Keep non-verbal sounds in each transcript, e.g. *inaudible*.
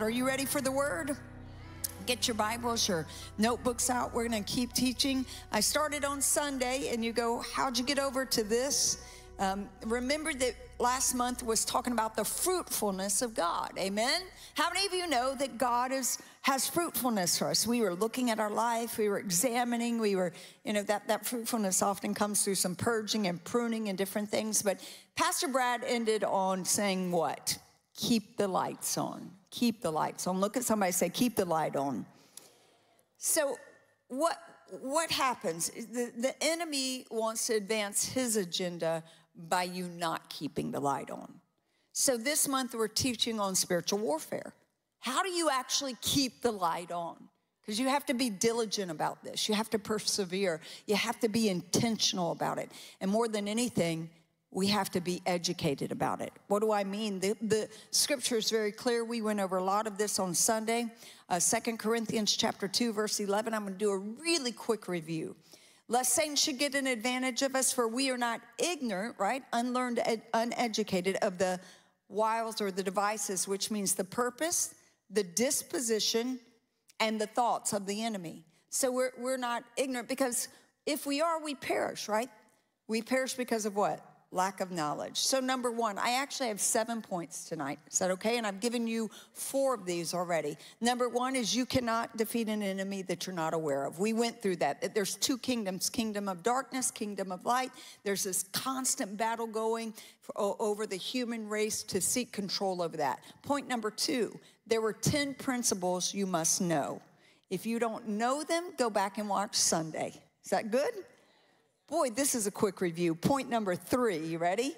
Are you ready for the word? Get your Bibles, your notebooks out. We're going to keep teaching. I started on Sunday, and you go, How'd you get over to this? Um, remember that last month was talking about the fruitfulness of God. Amen. How many of you know that God is has fruitfulness for us? We were looking at our life, we were examining, we were, you know, that that fruitfulness often comes through some purging and pruning and different things. But Pastor Brad ended on saying what? Keep the lights on keep the lights on. Look at somebody say, keep the light on. So, what, what happens? The, the enemy wants to advance his agenda by you not keeping the light on. So, this month we're teaching on spiritual warfare. How do you actually keep the light on? Because you have to be diligent about this. You have to persevere. You have to be intentional about it. And more than anything, we have to be educated about it. What do I mean? The, the scripture is very clear. We went over a lot of this on Sunday. Uh, 2 Corinthians chapter 2, verse 11. I'm going to do a really quick review. Lest Satan should get an advantage of us, for we are not ignorant, right? Unlearned, ed, uneducated of the wiles or the devices, which means the purpose, the disposition, and the thoughts of the enemy. So we're, we're not ignorant because if we are, we perish, right? We perish because of what? Lack of knowledge. So, number one, I actually have seven points tonight. Is that okay? And I've given you four of these already. Number one is you cannot defeat an enemy that you're not aware of. We went through that. There's two kingdoms kingdom of darkness, kingdom of light. There's this constant battle going for, over the human race to seek control over that. Point number two there were 10 principles you must know. If you don't know them, go back and watch Sunday. Is that good? Boy, this is a quick review. Point number three, you ready?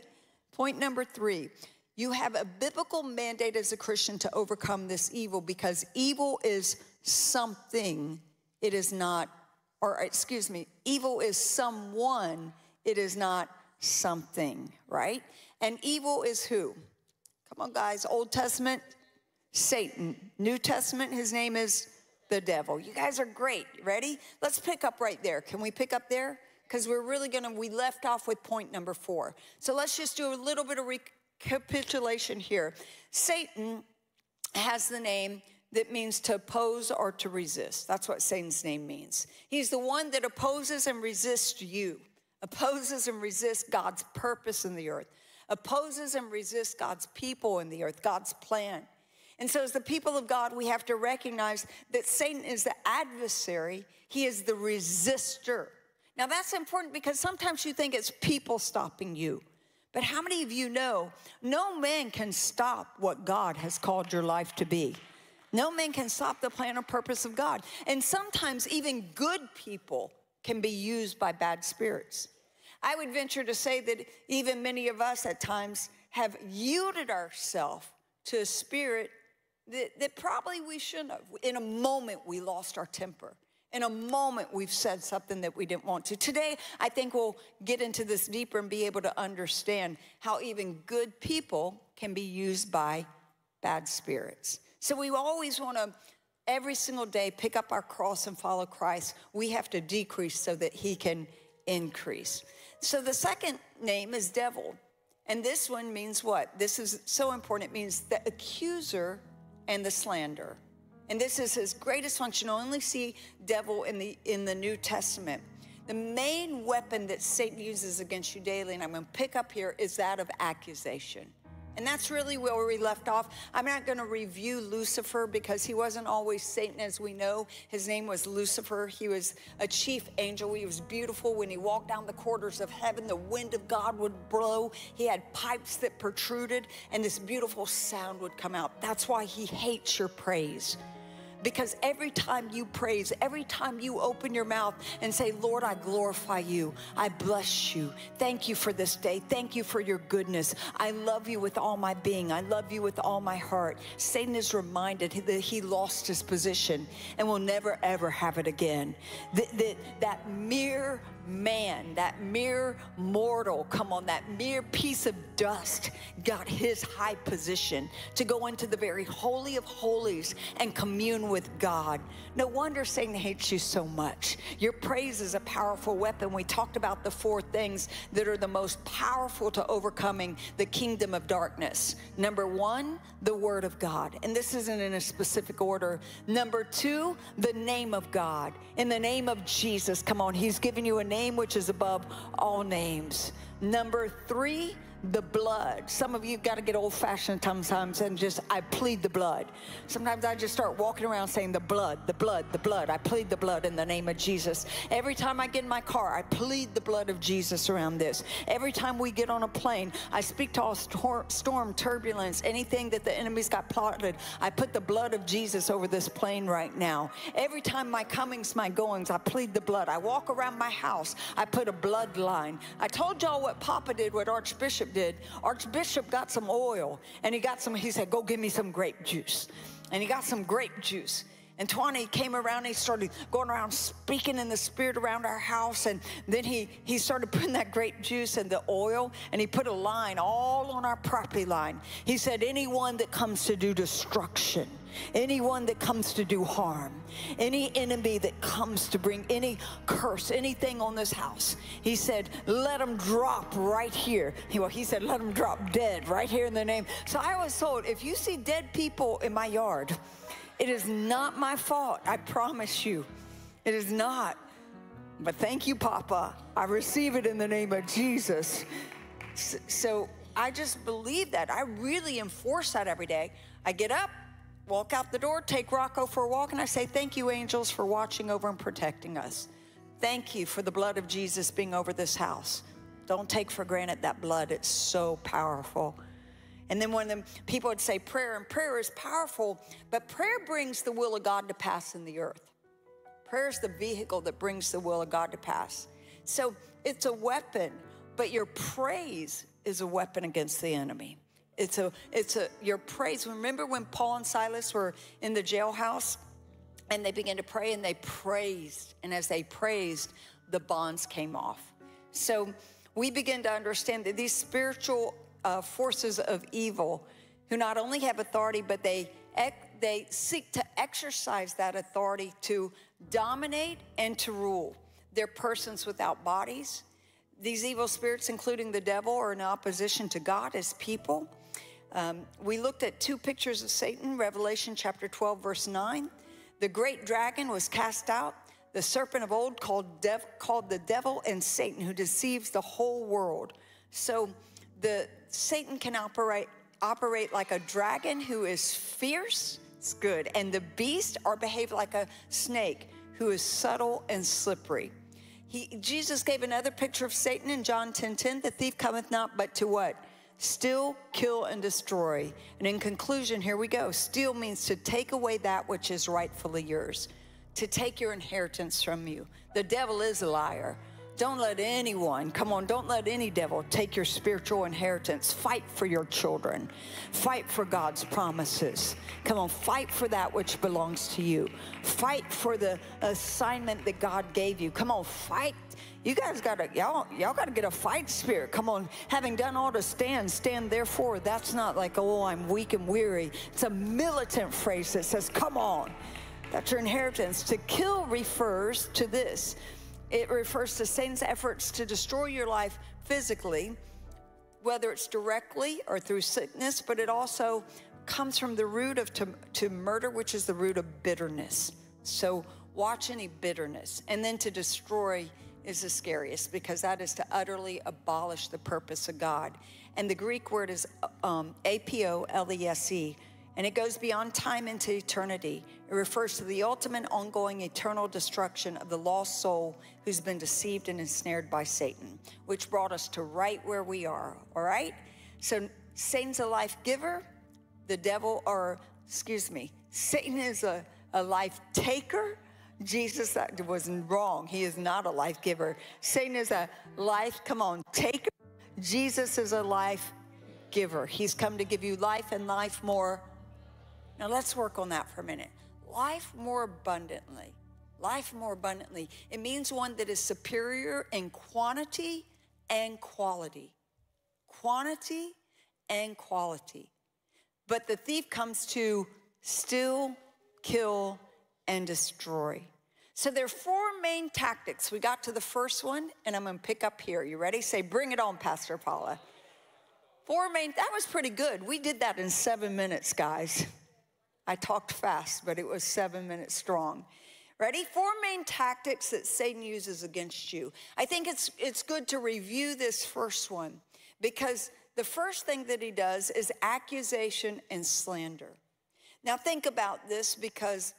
Point number three. You have a biblical mandate as a Christian to overcome this evil because evil is something, it is not, or excuse me, evil is someone, it is not something, right? And evil is who? Come on, guys. Old Testament, Satan. New Testament, his name is the devil. You guys are great. Ready? Let's pick up right there. Can we pick up there? Because we're really going to, we left off with point number four. So let's just do a little bit of recapitulation here. Satan has the name that means to oppose or to resist. That's what Satan's name means. He's the one that opposes and resists you, opposes and resists God's purpose in the earth, opposes and resists God's people in the earth, God's plan. And so, as the people of God, we have to recognize that Satan is the adversary, he is the resistor. Now, that's important because sometimes you think it's people stopping you. But how many of you know no man can stop what God has called your life to be? No man can stop the plan or purpose of God. And sometimes even good people can be used by bad spirits. I would venture to say that even many of us at times have yielded ourselves to a spirit that, that probably we shouldn't have. In a moment, we lost our temper in a moment we've said something that we didn't want to. Today, I think we'll get into this deeper and be able to understand how even good people can be used by bad spirits. So we always want to every single day pick up our cross and follow Christ. We have to decrease so that he can increase. So the second name is devil. And this one means what? This is so important. It means the accuser and the slander. And this is his greatest function. Only see devil in the in the New Testament. The main weapon that Satan uses against you daily, and I'm going to pick up here, is that of accusation. And that's really where we left off. I'm not going to review Lucifer because he wasn't always Satan as we know. His name was Lucifer. He was a chief angel. He was beautiful. When he walked down the corridors of heaven, the wind of God would blow. He had pipes that protruded, and this beautiful sound would come out. That's why he hates your praise. Because every time you praise, every time you open your mouth and say, Lord, I glorify you, I bless you, thank you for this day, thank you for your goodness, I love you with all my being, I love you with all my heart. Satan is reminded that he lost his position and will never ever have it again. That, that, that mere man, that mere mortal, come on, that mere piece of dust got his high position to go into the very holy of holies and commune with God. No wonder Satan hates you so much. Your praise is a powerful weapon. We talked about the four things that are the most powerful to overcoming the kingdom of darkness. Number one, the word of God. And this isn't in a specific order. Number two, the name of God. In the name of Jesus, come on, he's given you a name which is above all names. Number three, the blood. Some of you got to get old fashioned sometimes and just, I plead the blood. Sometimes I just start walking around saying the blood, the blood, the blood. I plead the blood in the name of Jesus. Every time I get in my car, I plead the blood of Jesus around this. Every time we get on a plane, I speak to all storm, storm turbulence, anything that the enemy's got plotted. I put the blood of Jesus over this plane right now. Every time my comings, my goings, I plead the blood. I walk around my house, I put a bloodline. I told y'all what Papa did, what Archbishop did. Archbishop got some oil and he got some, he said, go give me some grape juice. And he got some grape juice. And Tawny came around and he started going around speaking in the spirit around our house. And then he, he started *laughs* putting that grape juice and the oil and he put a line all on our property line. He said, anyone that comes to do destruction, anyone that comes to do harm, any enemy that comes to bring any curse, anything on this house, he said, let them drop right here. He, well, he said, let them drop dead right here in the name. So I was told, if you see dead people in my yard, it is not my fault, I promise you. It is not. But thank you, Papa. I receive it in the name of Jesus. So I just believe that. I really enforce that every day. I get up, walk out the door, take Rocco for a walk, and I say, Thank you, angels, for watching over and protecting us. Thank you for the blood of Jesus being over this house. Don't take for granted that blood, it's so powerful. And then one of them people would say prayer, and prayer is powerful, but prayer brings the will of God to pass in the earth. Prayer is the vehicle that brings the will of God to pass. So it's a weapon, but your praise is a weapon against the enemy. It's a, it's a, your praise. Remember when Paul and Silas were in the jailhouse and they began to pray and they praised. And as they praised, the bonds came off. So we begin to understand that these spiritual uh, forces of evil who not only have authority, but they, they seek to exercise that authority to dominate and to rule. They're persons without bodies. These evil spirits, including the devil, are in opposition to God as people. Um, we looked at two pictures of Satan, Revelation chapter 12, verse 9. The great dragon was cast out, the serpent of old called, dev, called the devil and Satan, who deceives the whole world. So the Satan can operate operate like a dragon who is fierce, it's good, and the beast are behave like a snake who is subtle and slippery. He, Jesus gave another picture of Satan in John 10 10. The thief cometh not but to what? Steal, kill, and destroy. And in conclusion, here we go. Steal means to take away that which is rightfully yours, to take your inheritance from you. The devil is a liar. Don't let anyone, come on, don't let any devil take your spiritual inheritance. Fight for your children. Fight for God's promises. Come on, fight for that which belongs to you. Fight for the assignment that God gave you. Come on, fight. You guys gotta, y'all, y'all gotta get a fight spirit. Come on, having done all to stand, stand therefore. That's not like, oh, I'm weak and weary. It's a militant phrase that says, come on. That's your inheritance. To kill refers to this it refers to Satan's efforts to destroy your life physically, whether it's directly or through sickness, but it also comes from the root of to, to murder, which is the root of bitterness. So watch any bitterness. And then to destroy is the scariest because that is to utterly abolish the purpose of God. And the Greek word is um, A P O L E S E, and it goes beyond time into eternity. It refers to the ultimate ongoing eternal destruction of the lost soul who's been deceived and ensnared by Satan, which brought us to right where we are, all right? So Satan's a life giver, the devil, or excuse me, Satan is a, a life taker. Jesus uh, wasn't wrong. He is not a life giver. Satan is a life, come on, taker. Jesus is a life giver. He's come to give you life and life more now let's work on that for a minute. Life more abundantly. life more abundantly. It means one that is superior in quantity and quality. Quantity and quality. But the thief comes to steal, kill, and destroy. So there are four main tactics. We got to the first one, and I'm gonna pick up here. You ready? Say, bring it on, Pastor Paula. Four main, that was pretty good. We did that in seven minutes, guys. I talked fast, but it was seven minutes strong. Ready? Four main tactics that Satan uses against you. I think it's, it's good to review this first one because the first thing that he does is accusation and slander. Now, think about this because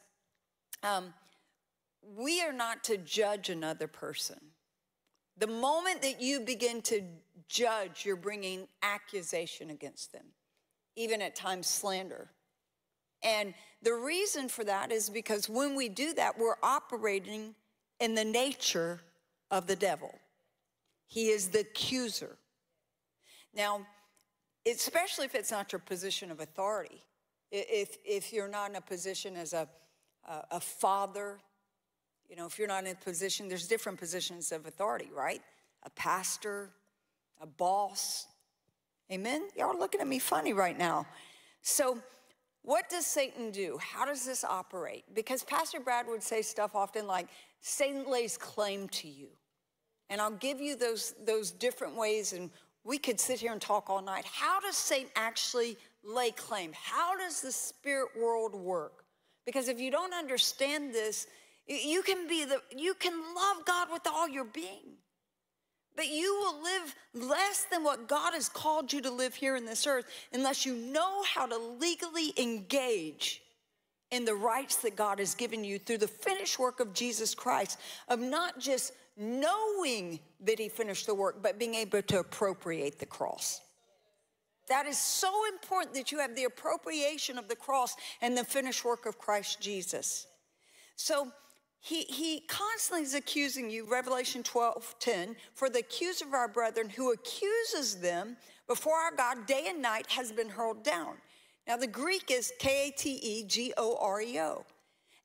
um, we are not to judge another person. The moment that you begin to judge, you're bringing accusation against them, even at times slander. And the reason for that is because when we do that, we're operating in the nature of the devil. He is the accuser. Now, especially if it's not your position of authority, if, if you're not in a position as a, a, father, you know, if you're not in a position, there's different positions of authority, right? A pastor, a boss. Amen? Y'all are looking at me funny right now. So, what does Satan do? How does this operate? Because Pastor Brad would say stuff often like, Satan lays claim to you. And I'll give you those, those different ways, and we could sit here and talk all night. How does Satan actually lay claim? How does the spirit world work? Because if you don't understand this, you can be the you can love God with all your being. But you will live less than what God has called you to live here in this earth unless you know how to legally engage in the rights that God has given you through the finished work of Jesus Christ, of not just knowing that He finished the work, but being able to appropriate the cross. That is so important that you have the appropriation of the cross and the finished work of Christ Jesus. So, he, he constantly is accusing you, Revelation 12 10, for the accuser of our brethren who accuses them before our God day and night has been hurled down. Now, the Greek is K A T E G O R E O,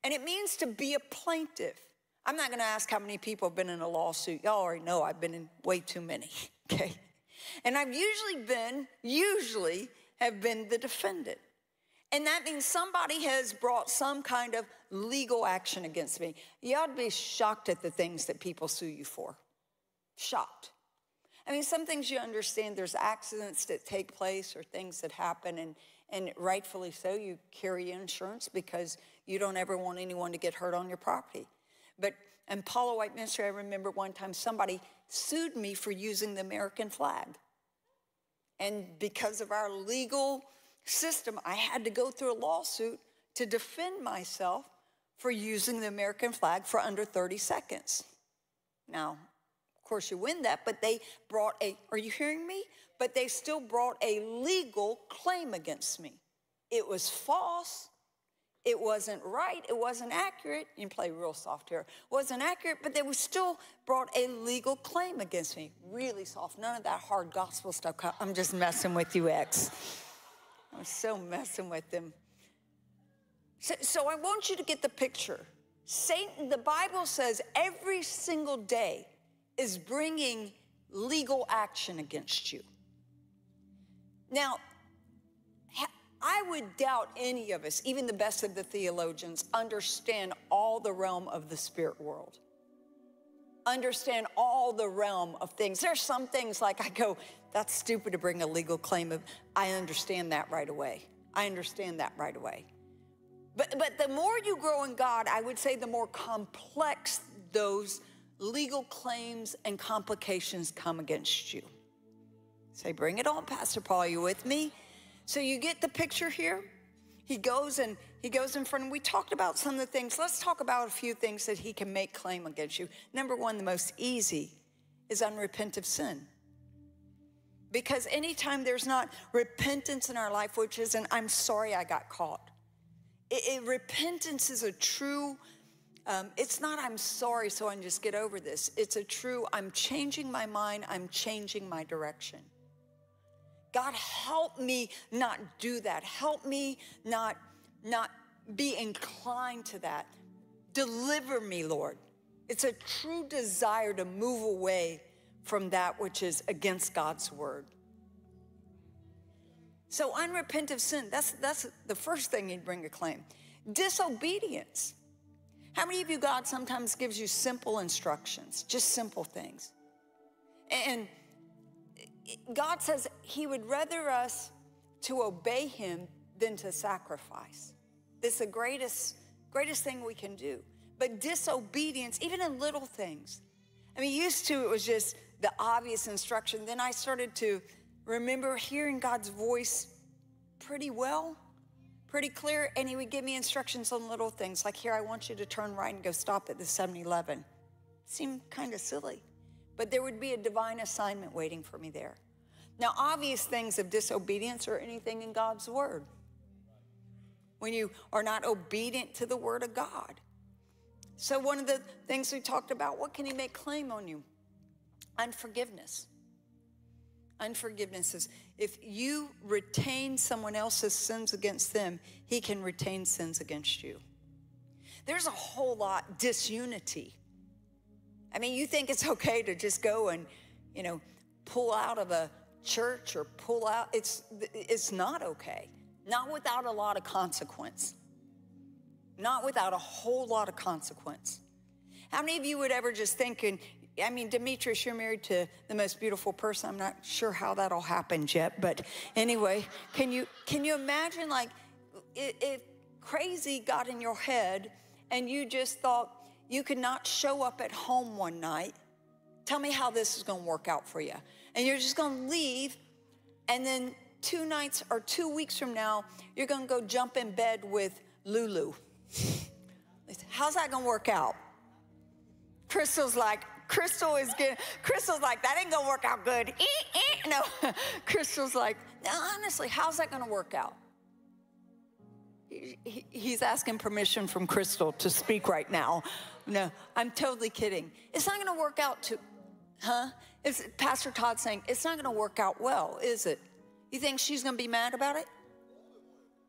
and it means to be a plaintiff. I'm not gonna ask how many people have been in a lawsuit. Y'all already know I've been in way too many, *laughs* okay? And I've usually been, usually have been the defendant. And that means somebody has brought some kind of legal action against me. You ought to be shocked at the things that people sue you for. Shocked. I mean, some things you understand there's accidents that take place or things that happen, and, and rightfully so, you carry insurance because you don't ever want anyone to get hurt on your property. But in Paula White Ministry, I remember one time somebody sued me for using the American flag. And because of our legal system, I had to go through a lawsuit to defend myself for using the American flag for under 30 seconds. Now, of course, you win that, but they brought a, are you hearing me? But they still brought a legal claim against me. It was false. It wasn't right. It wasn't accurate. You play real soft here. It wasn't accurate, but they still brought a legal claim against me. Really soft. None of that hard gospel stuff. I'm just messing with you, X. I'm so messing with them. So, so I want you to get the picture. Satan, the Bible says every single day is bringing legal action against you. Now, I would doubt any of us, even the best of the theologians, understand all the realm of the spirit world. Understand all the realm of things. There's some things like I go, that's stupid to bring a legal claim of, I understand that right away. I understand that right away. But, but the more you grow in God, I would say the more complex those legal claims and complications come against you. Say, bring it on, Pastor Paul, you with me? So you get the picture here? He goes and he goes in front, and we talked about some of the things. Let's talk about a few things that he can make claim against you. Number one, the most easy is unrepentant sin. Because anytime there's not repentance in our life, which is an I'm sorry I got caught. It, it, repentance is a true, um, it's not I'm sorry so I can just get over this. It's a true I'm changing my mind, I'm changing my direction. God, help me not do that. Help me not, not be inclined to that. Deliver me, Lord. It's a true desire to move away from that which is against God's word. So unrepentant sin, that's, that's the first thing he'd bring a claim. Disobedience. How many of you, God sometimes gives you simple instructions, just simple things? And God says he would rather us to obey him than to sacrifice. It's the greatest, greatest thing we can do. But disobedience, even in little things. I mean, used to it was just the obvious instruction. Then I started to remember hearing God's voice pretty well, pretty clear, and He would give me instructions on little things like, Here, I want you to turn right and go stop at the 7 Eleven. Seemed kind of silly, but there would be a divine assignment waiting for me there. Now, obvious things of disobedience or anything in God's word. When you are not obedient to the word of God. So, one of the things we talked about, what can he make claim on you? Unforgiveness. Unforgiveness is if you retain someone else's sins against them, he can retain sins against you. There's a whole lot disunity. I mean, you think it's okay to just go and, you know, pull out of a church or pull out. It's it's not okay. Not without a lot of consequence. Not without a whole lot of consequence. How many of you would ever just think and I mean, Demetrius, you're married to the most beautiful person. I'm not sure how that all happened yet, but anyway, can you can you imagine like if crazy got in your head and you just thought you could not show up at home one night? Tell me how this is going to work out for you. And you're just going to leave, and then two nights or two weeks from now, you're to go jump in bed with Lulu. How's that to work out? Crystal's like, Crystal is good. Crystal's like, that ain't gonna work out good. *laughs* No, *laughs* Crystal's like, honestly, how's that gonna work out? he's asking permission from Crystal to speak right now. No, I'm totally kidding. It's not gonna work out to, huh? Is Pastor Todd saying it's not gonna work out well, is it? You think she's gonna be mad about it?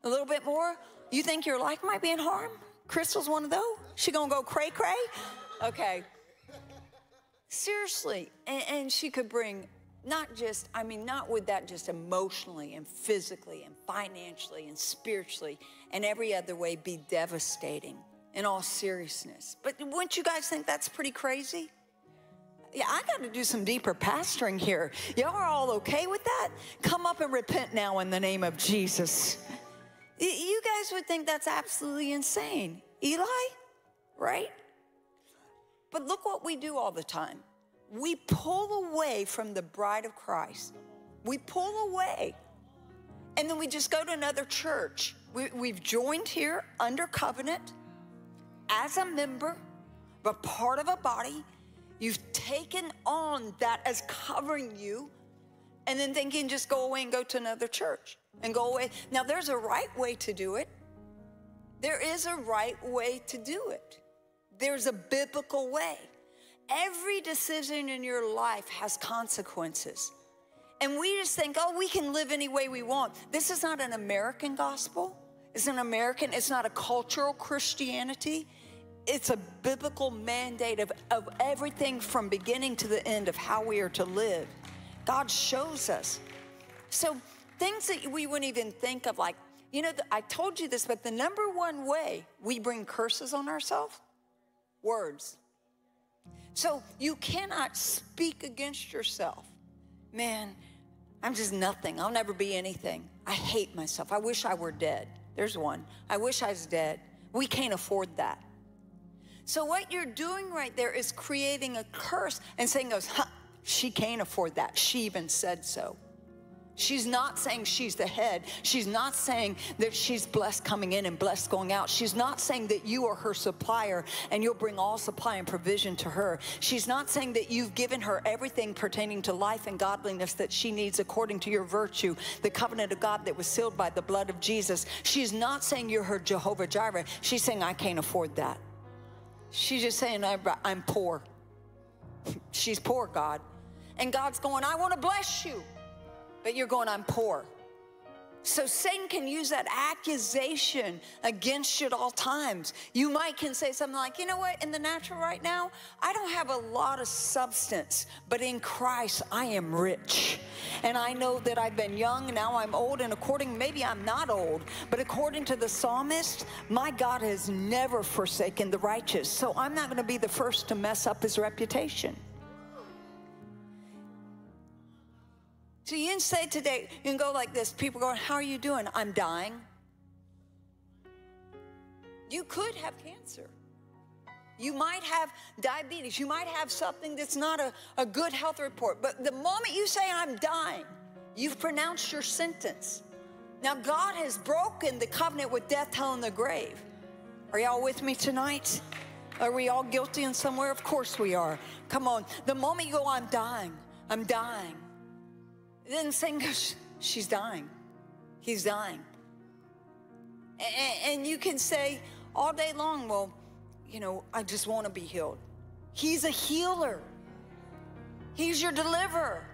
A little bit more? You think your life might be in harm? Crystal's one of those? She gonna go cray cray? Okay. Seriously. And, and she could bring not just, I mean, not with that just emotionally and physically and financially and spiritually and every other way be devastating in all seriousness. But wouldn't you guys think that's pretty crazy? Yeah, I got to do some deeper pastoring here. Y'all are all okay with that? Come up and repent now in the name of Jesus. You guys would think that's absolutely insane. Eli, right? But look what we do all the time. We pull away from the bride of Christ. We pull away. And then we just go to another church. We, have joined here under covenant as a member, but part of a body. You've taken on that as covering you, and then thinking just go away and go to another church and go away. Now, there's a right way to do it. There is a right way to do it. There's a biblical way. Every decision in your life has consequences. And we just think, oh, we can live any way we want. This is not an American gospel. It's an American, it's not a cultural Christianity. It's a biblical mandate of, of everything from beginning to the end of how we are to live. God shows us. So, things that we wouldn't even think of, like, you know, I told you this, but the number one way we bring curses on ourselves words. So you cannot speak against yourself. Man, I'm just nothing. I'll never be anything. I hate myself. I wish I were dead. There's one. I wish I was dead. We can't afford that. So what you're doing right there is creating a curse and saying goes, huh, she can't afford that. She even said so. She's not saying she's the head. She's not saying that she's blessed coming in and blessed going out. She's not saying that you are her supplier and you'll bring all supply and provision to her. She's not saying that you've given her everything pertaining to life and godliness that she needs according to your virtue, the covenant of God that was sealed by the blood of Jesus. She's not saying you're her Jehovah Jireh. She's saying, I can't afford that. She's just saying, I'm poor. She's poor, God. And God's going, I want to bless you but you're going, I'm poor. So Satan can use that accusation against you at all times. You might can say something like, you know what, in the natural right now, I don't have a lot of substance, but in Christ I am rich. And I know that I've been young, now I'm old, and according, maybe I'm not old, but according to the psalmist, my God has never forsaken the righteous. So I'm not gonna be the first to mess up his reputation. So you can say today, you can go like this. People going, How are you doing? I'm dying. You could have cancer. You might have diabetes. You might have something that's not a, a good health report. But the moment you say, I'm dying, you've pronounced your sentence. Now, God has broken the covenant with death, hell, and the grave. Are y'all with me tonight? Are we all guilty in somewhere? Of course we are. Come on. The moment you go, I'm dying, I'm dying, then Satan She's dying. He's dying. And you can say all day long, Well, you know, I just want to be healed. He's a healer, He's your deliverer.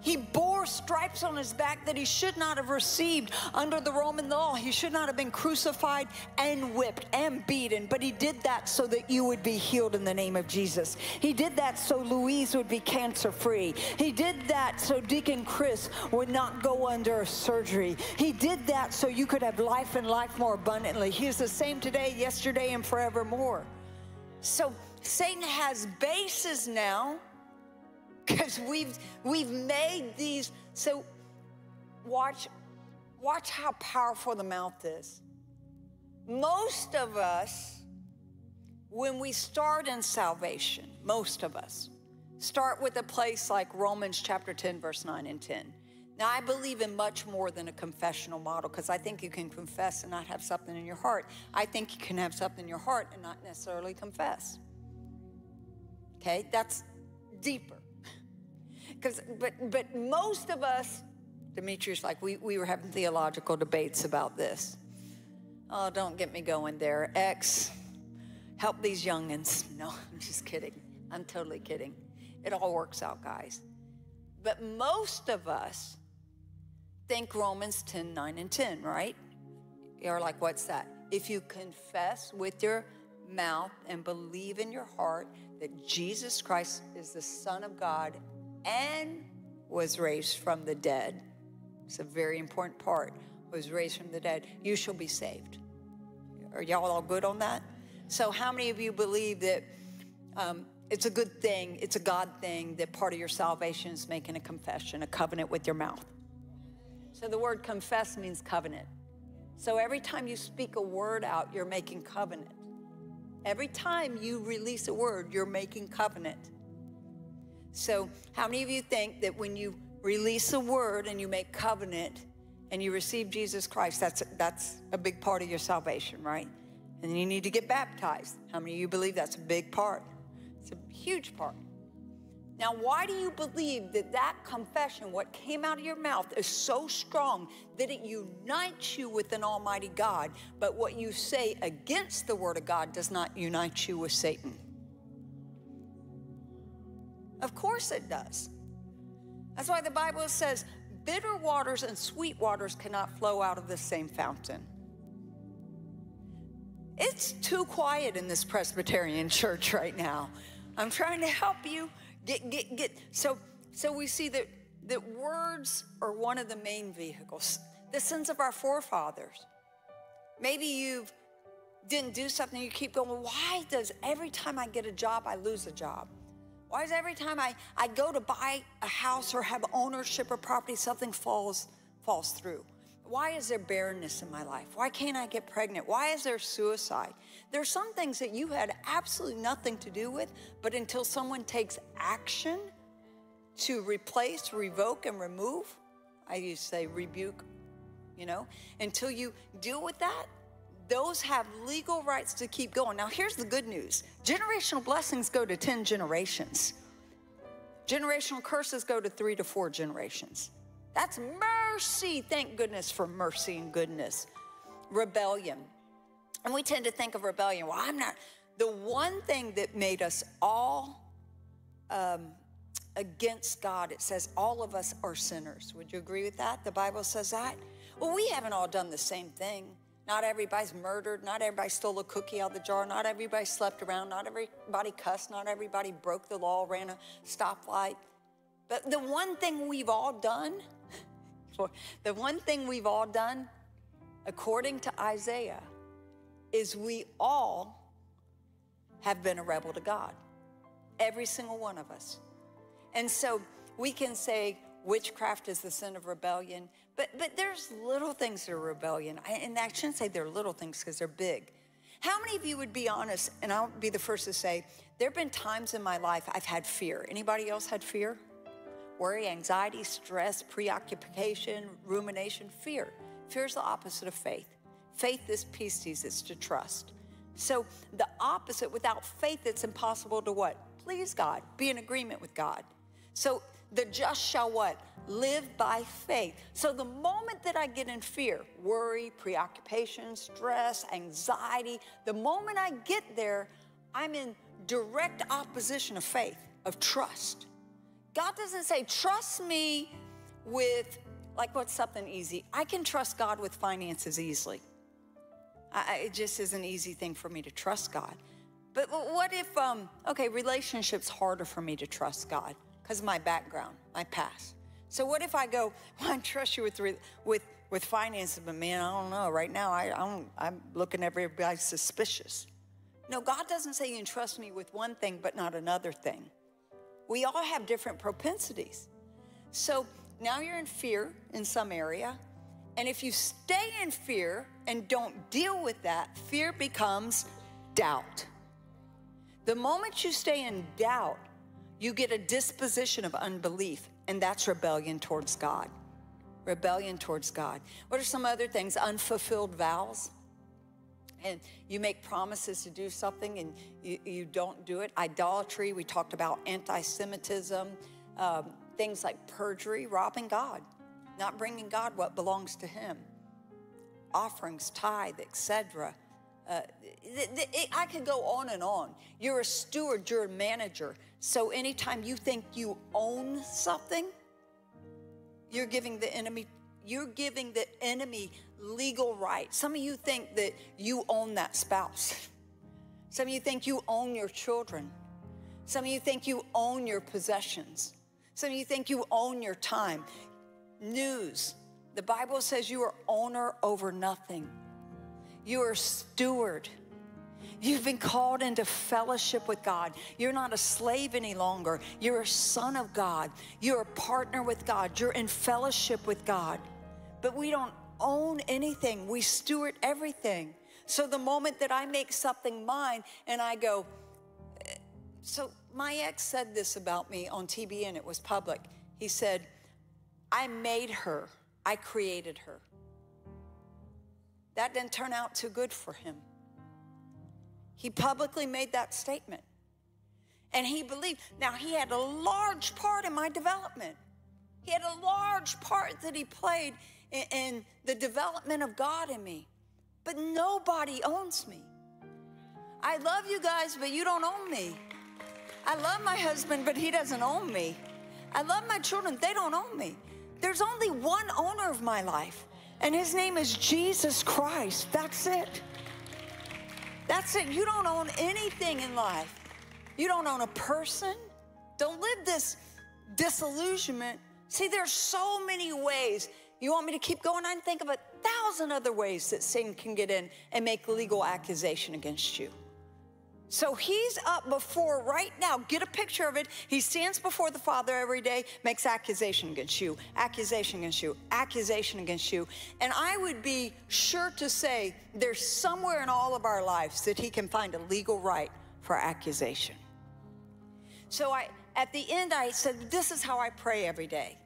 He bore stripes on his back that he should not have received under the Roman law. He should not have been crucified and whipped and beaten, but he did that so that you would be healed in the name of Jesus. He did that so Louise would be cancer free. He did that so Deacon Chris would not go under surgery. He did that so you could have life and life more abundantly. He is the same today, yesterday, and forevermore. So Satan has bases now because we've we've made these. So watch watch how powerful the mouth is. Most of us when we start in salvation most of us start with a place like romans chapter 10 verse 9 and 10 now i believe in much more than a confessional model because i think you can confess and not have something in your heart. I think you can have something in your heart and not necessarily confess. Okay? That's deeper because but but most of us, Demetrius, like we, we were having theological debates about this. Oh, don't get me going there. X, help these youngins. *laughs* No, I'm just kidding. I'm totally kidding. It all works out, guys. But most of us think Romans 10, 9, and 10, right? You're like, what's that? If you confess with your mouth and believe in your heart that Jesus Christ is the Son of God and was raised from the dead. It's a very important part. Was raised from the dead. You shall be saved. Are y'all all good on that? So, how many of you believe that um, it's a good thing, it's a God thing that part of your salvation is making a confession, a covenant with your mouth? So, the word confess means covenant. So, every time you speak a word out, you're making covenant. Every time you release a word, you're making covenant. So, how many of you think that when you release a word and you make covenant and you receive Jesus Christ, that's, that's a big part of your salvation, right? And you need to get baptized. How many of you believe that's a big part? It's a huge part. Now, why do you believe that that confession, what came out of your mouth, is so strong that it unites you with an Almighty God, but what you say against the Word of God does not unite you with Satan? Of course it does. That's why the Bible says bitter waters and sweet waters cannot flow out of the same fountain. It's too quiet in this Presbyterian *laughs* church right now. I'm trying to help you get get get so so we see that that words are one of the main vehicles. The sins of our forefathers. Maybe you've didn't do something, you keep going, why does every time I get a job, I lose a job? Why is every time I, I go to buy a house or have ownership of property, something falls, falls through? Why is there barrenness in my life? Why can't I get pregnant? Why is there suicide? There are some things that you had absolutely nothing to do with, but until someone takes action to replace, revoke, and remove, I used to say rebuke, you know, until you deal with that, those have legal rights to keep going. Now, here's the good news generational blessings go to 10 generations, generational curses go to three to four generations. That's mercy. Thank goodness for mercy and goodness. Rebellion. And we tend to think of rebellion. Well, I'm not. The one thing that made us all um, against God, it says all of us are sinners. Would you agree with that? The Bible says that. Well, we haven't all done the same thing. Not everybody's murdered. Not everybody stole a cookie out of the jar. Not everybody slept around. Not everybody cussed. Not everybody broke the law, ran a stoplight. But the one thing we've all done, *laughs* the one thing we've all done, according to Isaiah, is we all have been a rebel to God. Every single one of us. And so we can say witchcraft is the sin of rebellion. But, but there's little things that are rebellion. I, and I shouldn't say they're little things because they're big. How many of you would be honest, and I'll be the first to say, there have been times in my life I've had fear. Anybody else had fear? Worry, anxiety, stress, preoccupation, rumination, fear. Fear is the opposite of faith. Faith is pistis, it's to trust. So the opposite, without faith, it's impossible to what? Please God, be in agreement with God. So the just shall what? Live by faith. So the moment that I get in fear, worry, preoccupation, stress, anxiety, the moment I get there, I'm in direct opposition of faith, of trust. God doesn't say, trust me with, like, what's something easy? I can trust God with finances easily. I, it just is an easy thing for me to trust God. But what if, um, okay, relationships harder for me to trust God because of my background, my past. So what if I go, *laughs* well, I trust you with, with, with finances, but man, I don't know. Right now, I, I don't, I'm looking at everybody suspicious. No, God doesn't say you can trust me with one thing, but not another thing. We all have different propensities. So now you're in fear in some area. And if you stay in fear and don't deal with that, fear becomes doubt. The moment you stay in doubt, you get a disposition of unbelief, and that's rebellion towards God. Rebellion towards God. What are some other things? Unfulfilled vows. And you make promises to do something and you, you don't do it. Idolatry, we talked about anti Semitism, um, things like perjury, robbing God, not bringing God what belongs to Him, offerings, tithe, etc. Uh, I could go on and on. You're a steward, you're a manager. So anytime you think you own something, you're giving the enemy you're giving the enemy legal right. Some of you think that you own that spouse. *laughs* Some of you think you own your children. Some of you think you own your possessions. Some of you think you own your time. News. The Bible says you are owner over nothing. You are steward. You've been called into fellowship with God. You're not a slave any longer. You're a son of God. You're a partner with God. You're in fellowship with God. But we don't own anything, we steward everything. So the moment that I make something mine and I go, eh, so my ex said this about me on and it was public. He said, I made her, I created her. That didn't turn out too good for him. He publicly made that statement. And he believed. Now, he had a large part in my development. He had a large part that he played in, in the development of God in me. But nobody owns me. I love you guys, but you don't own me. I love my husband, but he doesn't own me. I love my children, they don't own me. There's only one owner of my life, and his name is Jesus Christ. That's it. That's it. You don't own anything in life. You don't own a person. Don't live this disillusionment. See, there's so many ways. You want me to keep going? I can think of a thousand other ways that Satan can get in and make legal accusation against you. So he's up before right now. Get a picture of it. He stands before the Father every day, makes accusation against you, accusation against you, accusation against you. And I would be sure to say there's somewhere in all of our lives that he can find a legal right for accusation. So I, at the end, I said, This is how I pray every day.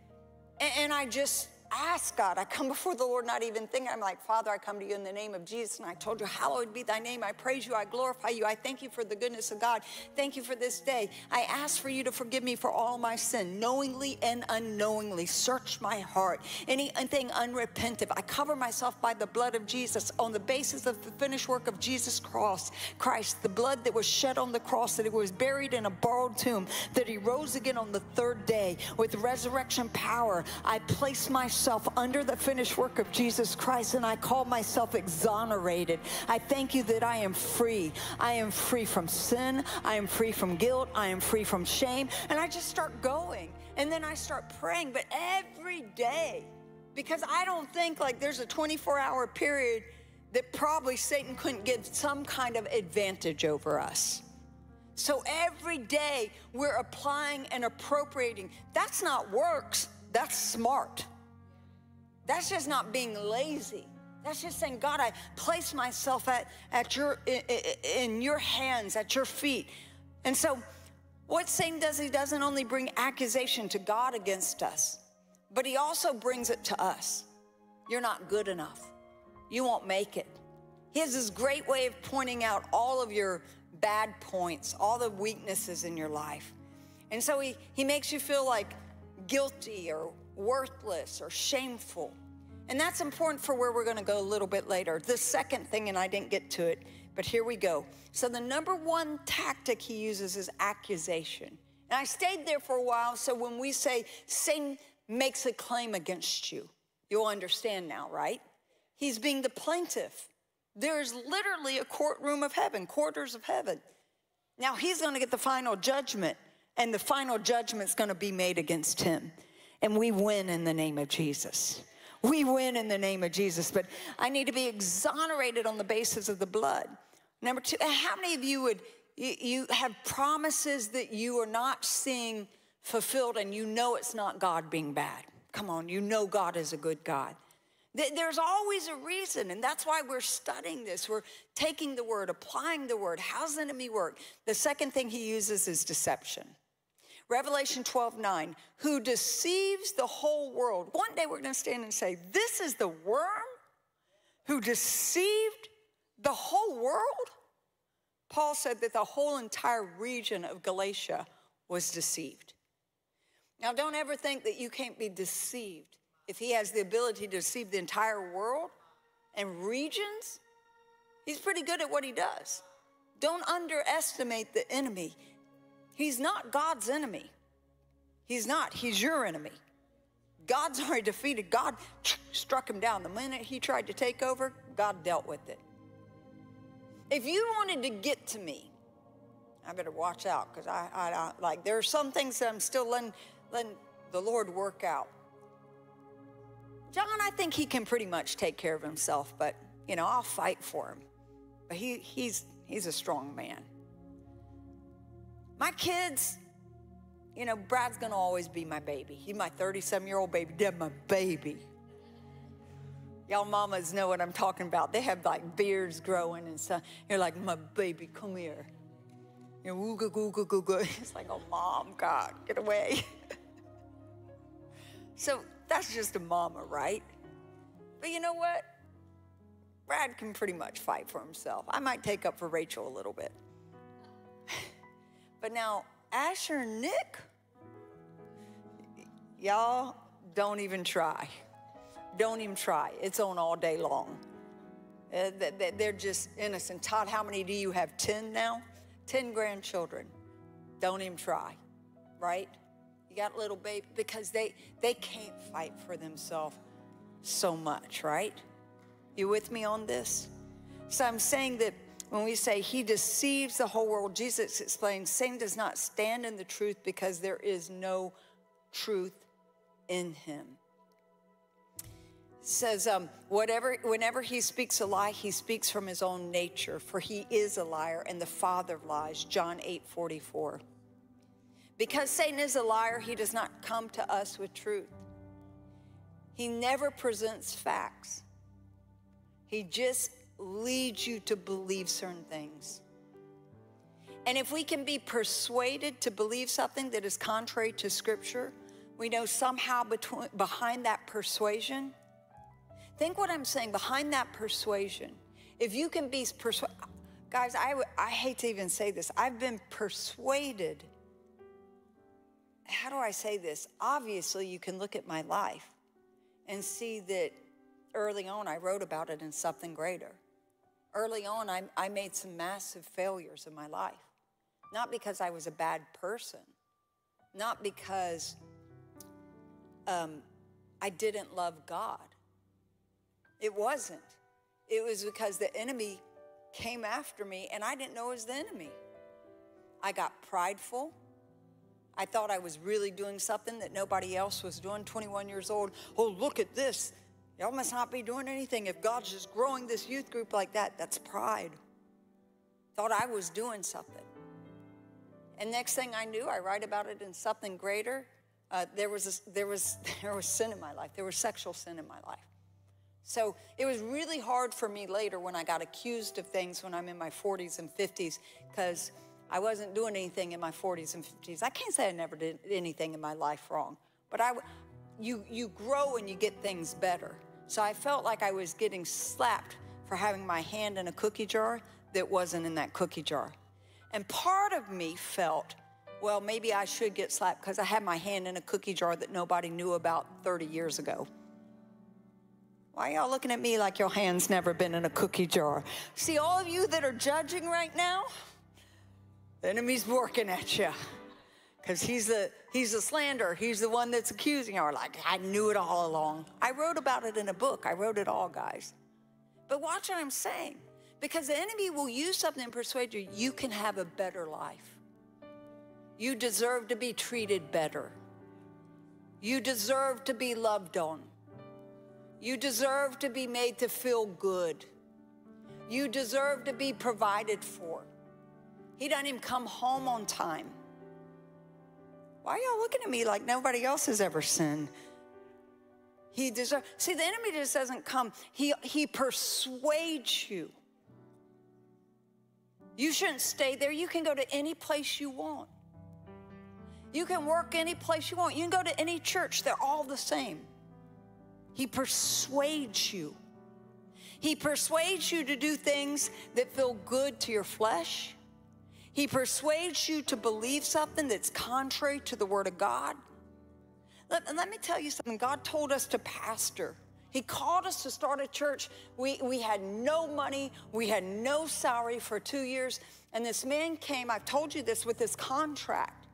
And, and I just ask God. I come before the Lord not even thinking. I'm like, Father, I come to you in the name of Jesus. And I told you, hallowed be thy name. I praise you. I glorify you. I thank you for the goodness of God. Thank you for this day. I ask for you to forgive me for all my sin, knowingly and unknowingly. Search my heart. Anything unrepentant. I cover myself by the blood of Jesus on the basis of the finished work of Jesus cross, Christ, the blood that was shed on the cross, that he was buried in a borrowed tomb, that he rose again on the third day with resurrection power. I place my under the finished work of Jesus Christ and I call myself exonerated. I thank you that I am free. I am free from sin. I am free from guilt. I am free from shame. And I just start going. And then I start praying, but every day, because I don't think like there's a 24 hour period that probably Satan couldn't get some kind of advantage over us. So every day we're applying and appropriating. That's not works, that's smart. That's just not being lazy. That's just saying, God, I place myself at, at your, in, your hands, at your feet. And so, what Satan does, he doesn't only bring accusation to God against us, but he also brings it to us. You're not good enough. You won't make it. He has this great way of pointing out all of your bad points, all the weaknesses in your life. And so he, he makes you feel like guilty or worthless or shameful. And that's important for where we're going to go a little bit later. The second thing, and I didn't get to it, but here we go. So, the number one tactic he uses is accusation. And I stayed there for a while, so when we say Satan makes a claim against you, you'll understand now, right? He's being the plaintiff. There's literally a courtroom of heaven, quarters of heaven. Now he's going to get the final judgment, and the final judgment's going to be made against him. And we win in the name of Jesus. We win in the name of Jesus, but I need to be exonerated on the basis of the blood. Number two, how many of you would, you, you have promises that you are not seeing fulfilled and you know it's not God being bad? Come on, you know God is a good God. There's always a reason, and that's why we're studying this. We're taking the word, applying the word. How's the enemy work? The second thing he uses is deception. Revelation 12, 9, who deceives the whole world. One day we're going to stand and say, This is the worm who deceived the whole world? Paul said that the whole entire region of Galatia was deceived. Now, don't ever think that you can't be deceived if he has the ability to deceive the entire world and regions, he's pretty good at what he does. Don't underestimate the enemy. He's not God's enemy. He's not. He's your enemy. God's already defeated. God *tsk* struck him down. The minute he tried to take over, God dealt with it. If you wanted to get to me, I better watch out because I, I, I, like there are some things that I'm still letting, letting the Lord work out. John, I think he can pretty much take care of himself, but you know, I'll fight for him. But he, he's, he's a strong man. My kids, you know, Brad's gonna always be my baby. He's my 37 year old baby. Dad, my baby. Y'all mamas know what I'm talking about. They have like beards growing and stuff. You're like, my baby, come here. You know, ooga, googa, googa. *laughs* It's like, oh, mom, God, get away. *laughs* so that's just a mama, right? But you know what? Brad can pretty much fight for himself. I might take up for Rachel a little bit. But now, Asher and Nick, y'all don't even try. Don't even try. It's on all day long. Uh, they're just innocent. Todd, how many do you have? 10 now? 10 grandchildren. Don't even try, right? You got little baby because they they can't fight for themselves so much, right? You with me on this? So I'm saying that when we say he deceives the whole world, Jesus explains Satan does not stand in the truth because there is no truth in him. says, um, whatever, whenever he speaks a lie, he speaks from his own nature, for he is a liar and the father of lies. John 8 44. Because Satan is a liar, he does not come to us with truth. He never presents facts. He just leads you to believe certain things. And if we can be persuaded to believe something that is contrary to Scripture, we know somehow between, behind that persuasion, think what I'm saying, behind that persuasion, if you can be persuaded, guys, I, I hate to even say this, I've been persuaded how do I say this? Obviously, you can look at my life and see that early on I wrote about it in something greater. Early on, I, I made some massive failures in my life. Not because I was a bad person, not because um, I didn't love God. It wasn't. It was because the enemy came after me and I didn't know it was the enemy. I got prideful. I thought I was really doing something that nobody else was doing. 21 years old. Oh, look at this. Y'all must not be doing anything. If God's just growing this youth group like that, that's pride. Thought I was doing something. And next thing I knew, I write about it in something greater. Uh, there, was a, there, was, *laughs* there was sin in my life. There was sexual sin in my life. So it was really hard for me later when I got accused of things when I'm in my 40s and 50s because I wasn't doing anything in my 40s and 50s. I can't say I never did anything in my life wrong, but I, you, you grow and you get things better. So I felt like I was getting slapped for having my hand in a cookie jar that wasn't in that cookie jar. And part of me felt, well, maybe I should get slapped because I had my hand in a cookie jar that nobody knew about 30 years ago. Why y'all looking at me like your hand's never been in a cookie jar? See, all of you that are judging right now, the enemy's working at you. Because he's the he's the slanderer. He's the one that's accusing you. Like, I knew it all along. I wrote about it in a book. I wrote it all, guys. But watch what I'm saying. Because the enemy will use something and persuade you, you can have a better life. You deserve to be treated better. You deserve to be loved on. You deserve to be made to feel good. You deserve to be provided for. He doesn't even come home on time. Why are y'all looking at me like nobody else has ever sinned? He deserves. See, the enemy just doesn't come. He he persuades you. You shouldn't stay there. You can go to any place you want. You can work any place you want. You can go to any church. They're all the same. He persuades you. He persuades you to do things that feel good to your flesh. He persuades you to believe something that's contrary to the Word of God. Let, let me tell you something God told us to pastor. He called us to start a church. We, we had no money, we had no salary for two years. And this man came, I've told you this, with this contract.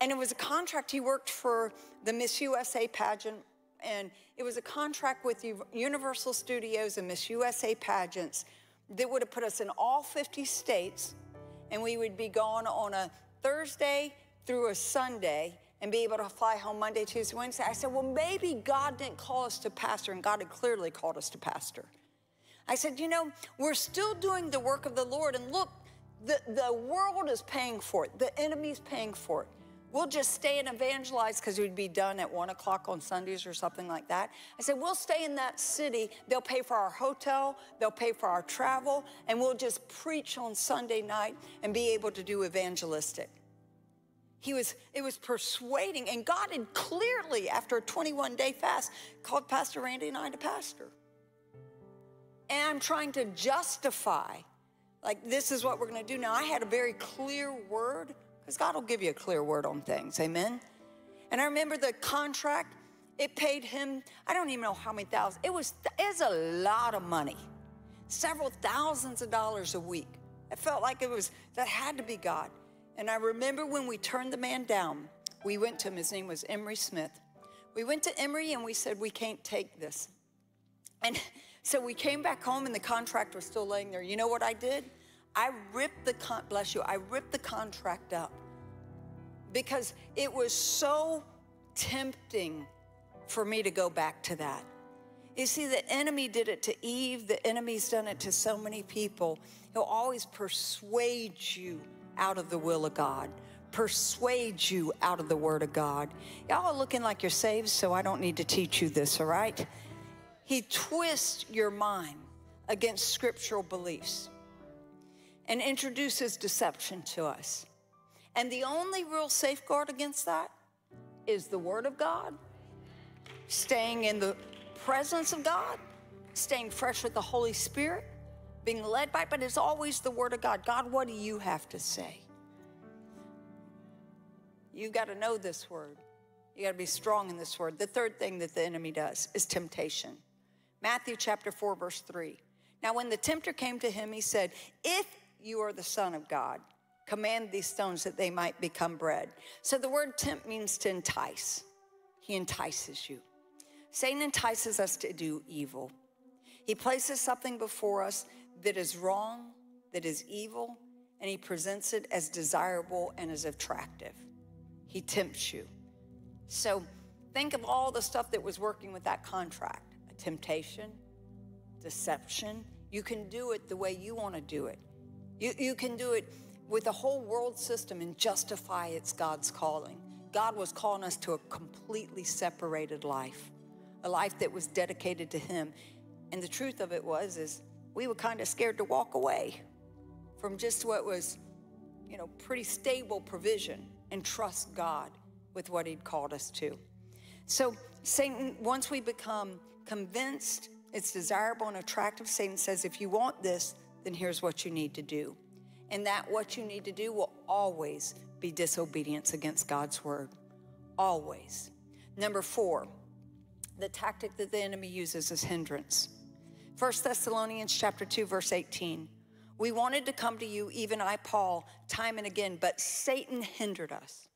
And it was a contract, he worked for the Miss USA pageant, and it was a contract with Universal Studios and Miss USA pageants that would have put us in all 50 states, and we would be gone on a Thursday through a Sunday and be able to fly home Monday, Tuesday, Wednesday. I said, well, maybe God didn't call us to pastor, and God had clearly called us to pastor. I said, you know, we're still doing the work of the Lord, and look, the, the world is paying for it, the enemy's paying for it. We'll just stay and evangelize because we'd be done at one o'clock on Sundays or something like that. I said, we'll stay in that city. They'll pay for our hotel, they'll pay for our travel, and we'll just preach on Sunday night and be able to do evangelistic. He was, it was persuading, and God had clearly, after a 21 day fast, called Pastor Randy and I to pastor. And I'm trying to justify, like, this is what we're gonna do. Now, I had a very clear word, because God will give you a clear word on things, amen? And I remember the contract, it paid him, I don't even know how many thousands, it was, was a lot of money, several thousands of dollars a week. It felt like it was, that had to be God. And I remember when we turned the man down, we went to him, his name was Emery Smith. We went to Emery and we said, We can't take this. And *laughs* so we came back home and the contract was still laying there. You know what I did? I ripped the con- bless you, I ripped the contract up because it was so tempting for me to go back to that. You see, the enemy did it to Eve, the enemy's done it to so many people. He'll always persuade you out of the will of God, persuade you out of the word of God. Y'all are looking like you're saved, so I don't need to teach you this, all right? He twists your mind against scriptural beliefs and introduces deception to us. And the only real safeguard against that is the Word of God, staying in the presence of God, staying fresh with the Holy Spirit, being led by, but it's always the Word of God. God, what do you have to say? You got to know this Word. You got to be strong in this Word. The third thing that the enemy does is temptation. Matthew chapter 4, verse 3. Now, when the tempter came to him, he said, If you are the Son of God, command these stones that they might become bread. So the word tempt means to entice. He entices you. Satan entices us to do evil. He places something before us that is wrong, that is evil, and he presents it as desirable and as attractive. He tempts you. So think of all the stuff that was working with that contract a temptation, deception. You can do it the way you want to do it. You, you can do it with the whole world system and justify it's God's calling. God was calling us to a completely separated life, a life that was dedicated to Him. And the truth of it was, is we were kind of scared to walk away from just what was, you know, pretty stable provision and trust God with what He'd called us to. So, Satan, once we become convinced it's desirable and attractive, Satan says, if you want this, then here's what you need to do. And that what you need to do will always be disobedience against God's word. Always. Number four, the tactic that the enemy uses is hindrance. 1 Thessalonians chapter 2, verse 18. We wanted to come to you, even I, Paul, time and again, but Satan hindered us.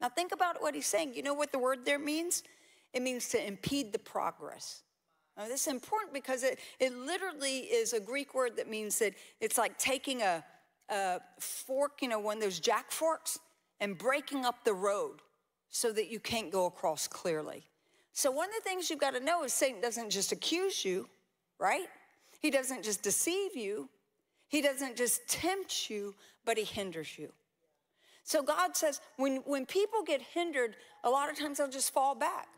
Now, think about what he's saying. You know what the word there means? It means to impede the progress. Now, this is important because it, it literally is a Greek word that means that it's like taking a, a fork, you know, one of those jack forks, and breaking up the road so that you can't go across clearly. So, one of the things you've got to know is Satan doesn't just accuse you, right? He doesn't just deceive you, he doesn't just tempt you, but he hinders you. So God says when, when people get hindered, a lot of times they'll just fall back.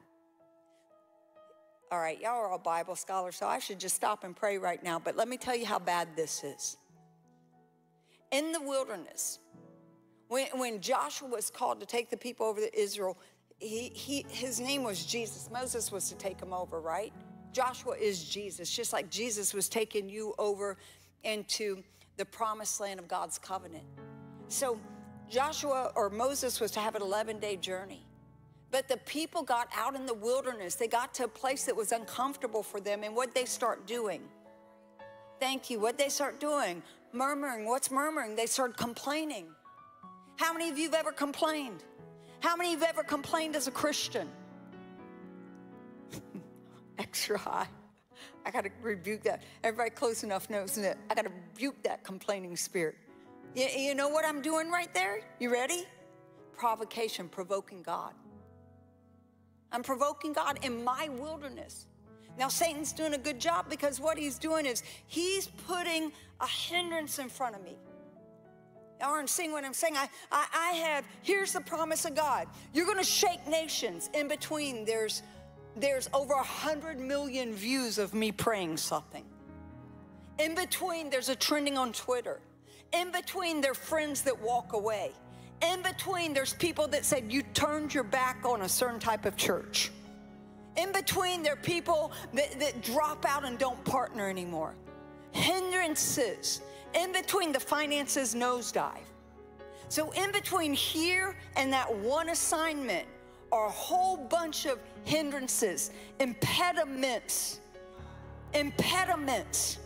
All right, y'all are all Bible scholars, so I should just stop and pray right now. But let me tell you how bad this is. In the wilderness, when, when Joshua was called to take the people over to Israel, he, he, his name was Jesus. Moses was to take him over, right? Joshua is Jesus, just like Jesus was taking you over into the promised land of God's covenant. So Joshua or Moses was to have an 11 day journey. But the people got out in the wilderness. They got to a place that was uncomfortable for them. And what they start doing? Thank you. What they start doing? Murmuring. What's murmuring? They start complaining. How many of you have ever complained? How many of you have ever complained as a Christian? *laughs* Extra high. I got to rebuke that. Everybody close enough knows that. I got to rebuke that complaining spirit. You, you know what I'm doing right there? You ready? Provocation, provoking God. I'm provoking God in my wilderness. Now, Satan's doing a good job because what he's doing is he's putting a hindrance in front of me. Y'all aren't seeing what I'm saying. I, I, I have, here's the promise of God. You're going to shake nations. In between, there's there's over 100 million views of me praying something. In between, there's a trending on Twitter. In between, there are friends that walk away. In between, there's people that said you turned your back on a certain type of church. In between, there are people that, that drop out and don't partner anymore. Hindrances. In between, the finances nosedive. So, in between here and that one assignment are a whole bunch of hindrances, impediments, impediments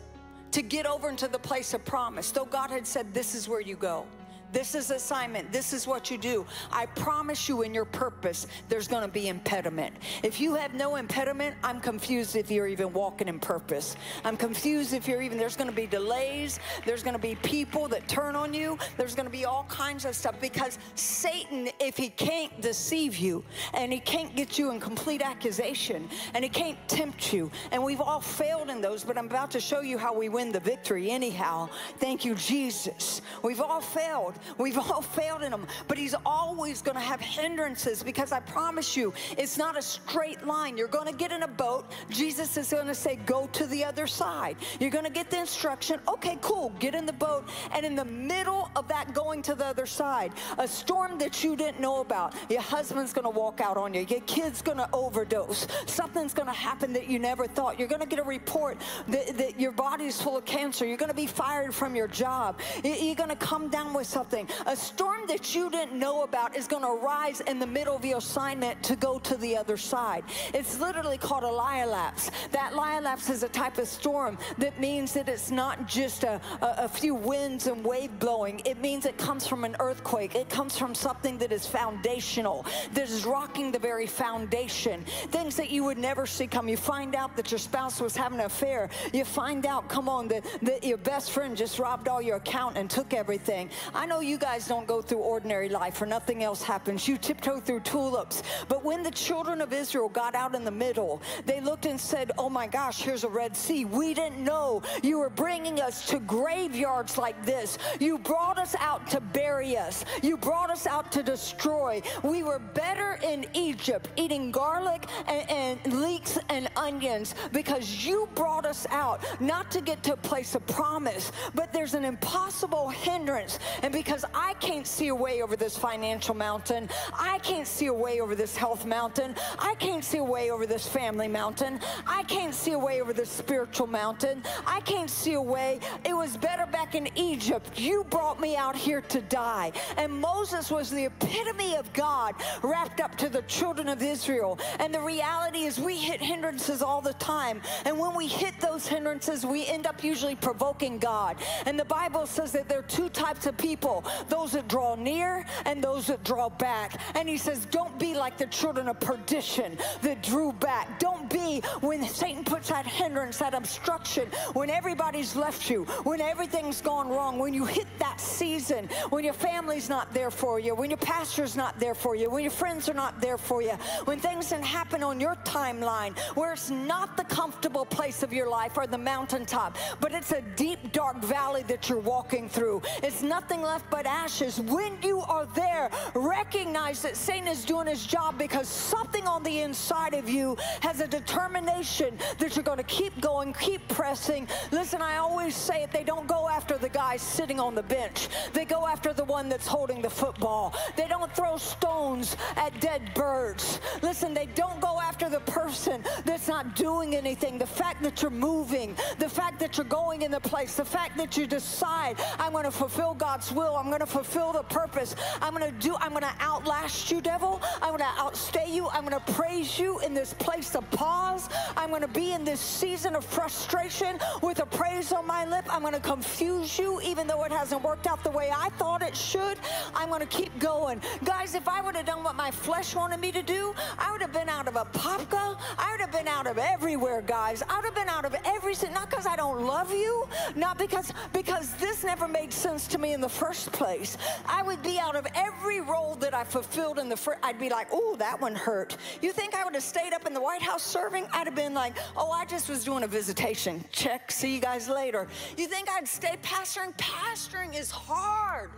to get over into the place of promise. Though God had said, This is where you go. This is assignment. This is what you do. I promise you in your purpose, there's going to be impediment. If you have no impediment, I'm confused if you're even walking in purpose. I'm confused if you're even, there's going to be delays. There's going to be people that turn on you. There's going to be all kinds of stuff because Satan, if he can't deceive you and he can't get you in complete accusation and he can't tempt you, and we've all failed in those, but I'm about to show you how we win the victory anyhow. Thank you, Jesus. We've all failed. We've all failed in them, but He's always going to have hindrances because I promise you, it's not a straight line. You're going to get in a boat. Jesus is going to say, Go to the other side. You're going to get the instruction. Okay, cool. Get in the boat. And in the middle of that going to the other side, a storm that you didn't know about, your husband's going to walk out on you, your kid's going to overdose, something's going to happen that you never thought. You're going to get a report that, that your body's full of cancer. You're going to be fired from your job. You're going to come down with something something. A storm that you didn't know about is going to rise in the middle of your assignment to go to the other side. It's literally called a lailaps. That lailaps is a type of storm that means that it's not just a, a, a few winds and wave blowing. It means it comes from an earthquake. It comes from something that is foundational, that is rocking the very foundation. Things that you would never see come. You find out that your spouse was having an affair. You find out, come on, that, that your best friend just robbed all your account and took everything. I know you guys don't go through ordinary life or nothing else happens. You tiptoe through tulips. But when the children of Israel got out in the middle, they looked and said, Oh my gosh, here's a Red Sea. We didn't know you were bringing us to graveyards like this. You brought us out to bury us. You brought us out to destroy. We were better in Egypt eating garlic and, and leeks and onions because you brought us out not to get to a place of promise, but there's an impossible hindrance. And because I can't see a way over this financial mountain, I can't see a way over this health mountain, I can't see a way over this family mountain, I can't see a way over this spiritual mountain, I can't see a way. It was better back in Egypt. You brought me out here to die. And Moses was the epitome of God wrapped up to the children of Israel. And the reality is, we hit hindrances all the time. And when we hit those hindrances, we end up usually provoking God. And the Bible says that there are two types of people those that draw near and those that draw back. And he says, Don't be like the children of perdition that drew back. Don't be when Satan puts that hindrance, that obstruction, when everybody's left you, when everything's gone wrong, when you hit that season, when your family's not there for you, when your pastor's not there for you, when your friends are not there for you, when things can happen on your timeline, where it's not the comfortable place of your life or the mountaintop, but it's a deep, dark valley that you're walking through. It's nothing left but ashes. When you are there, recognize that Satan is doing his job because something on the inside of you has a determination that you're going to keep going, keep pressing. Listen, I always say it, they don't go after the guy sitting on the bench. They go after the one that's holding the football. They don't throw stones at dead birds. Listen, they don't go after the person that's not doing anything. The fact that you're moving, the fact that you're going in the place, the fact that you decide, I'm going to fulfill God's will, I'm going to fulfill the purpose, I'm going to do, I'm going to outlast you, devil, I'm going to outstay you, I'm going to praise you in this place of pause, I'm going to be in this season of frustration with a praise on my lip, I'm going to confuse you even though it hasn't worked out the way I thought it should, I'm going to keep going. Guys, if I would have done what my flesh wanted me to do, I would have been out of a popka, I would have been out of everywhere, guys. I would have been out of everything, not because I don't love you, not because because this never made sense to me in the first place. I would be out of every role that I fulfilled in the first. I'd be like, oh, that one hurt. You think I would have stayed up in the White House serving? I'd have been like, oh, I just was doing a visitation. Check. See you guys later. You think I'd stay pastoring? Pastoring is hard.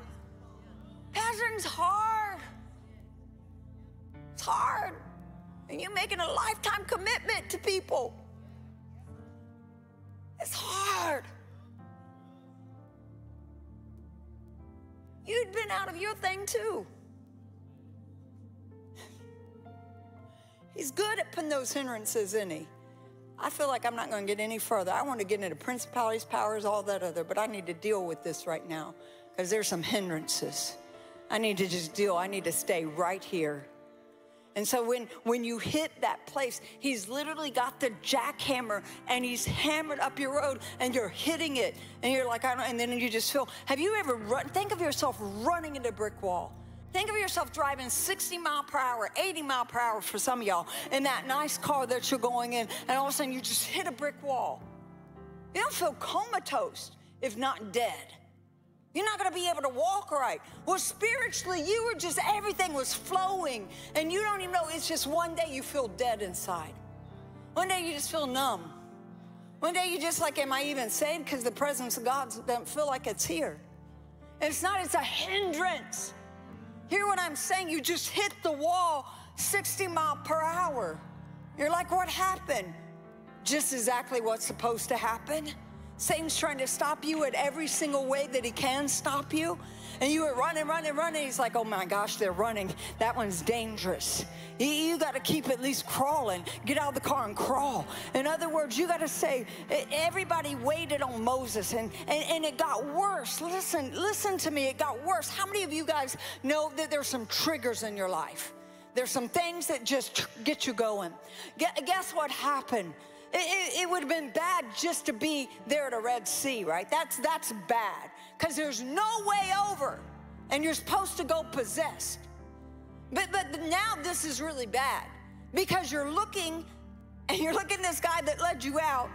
Pastoring's hard. It's hard. And you're making a lifetime commitment to people. It's hard. You'd been out of your thing too. He's good at putting those hindrances, isn't he? I feel like I'm not going to get any further. I want to get into principalities, powers, all that other, but I need to deal with this right now because there's some hindrances. I need to just deal. I need to stay right here. And so when, when you hit that place, he's literally got the jackhammer and he's hammered up your road and you're hitting it. And you're like, I don't, and then you just feel, have you ever run, think of yourself running into a brick wall. Think of yourself driving 60 mile per hour, 80 mile per hour for some of y'all in that nice car that you're going in, and all of a sudden you just hit a brick wall. You don't feel comatose, if not dead. You're not going to be able to walk right. Well, spiritually, you were just, everything was flowing. And you don't even know, it's just one day you feel dead inside. One day you just feel numb. One day you just like, am I even saved? Because the presence of God doesn't feel like it's here. And it's not, it's a hindrance. Hear what I'm saying? You just hit the wall 60 mile per hour. You're like, what happened? Just exactly what's supposed to happen. Satan's trying to stop you at every single way that he can stop you. and you were running, running, running. He's like, oh my gosh, they're running. That one's dangerous. You, you got to keep at least crawling. Get out of the car and crawl. In other words, you got to say, everybody waited on Moses and, and, and it got worse. Listen, listen to me, it got worse. How many of you guys know that there's some triggers in your life? There's some things that just get you going. Guess what happened? It, it, it would have been bad just to be there at a Red Sea, right? That's, that's bad because there's no way over and you're supposed to go possessed. But, but now this is really bad because you're looking and you're looking this guy that led you out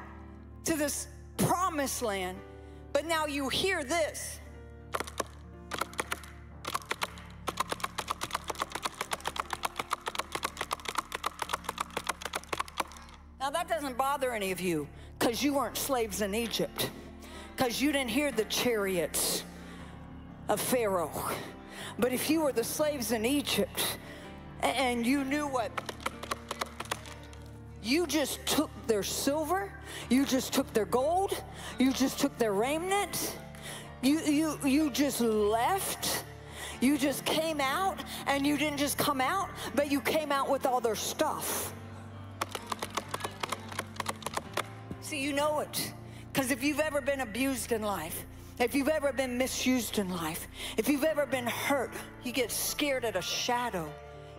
to this promised land, but now you hear this. Now, that doesn't bother any of you because you weren't slaves in Egypt, because you didn't hear the chariots of Pharaoh. But if you were the slaves in Egypt and you knew what you just took their silver, you just took their gold, you just took their raiment, you, you, you just left. You just came out, and you didn't just come out, but you came out with all their stuff. See, you know it. Because if you've ever been abused in life, if you've ever been misused in life, if you've ever been hurt, you get scared at a shadow.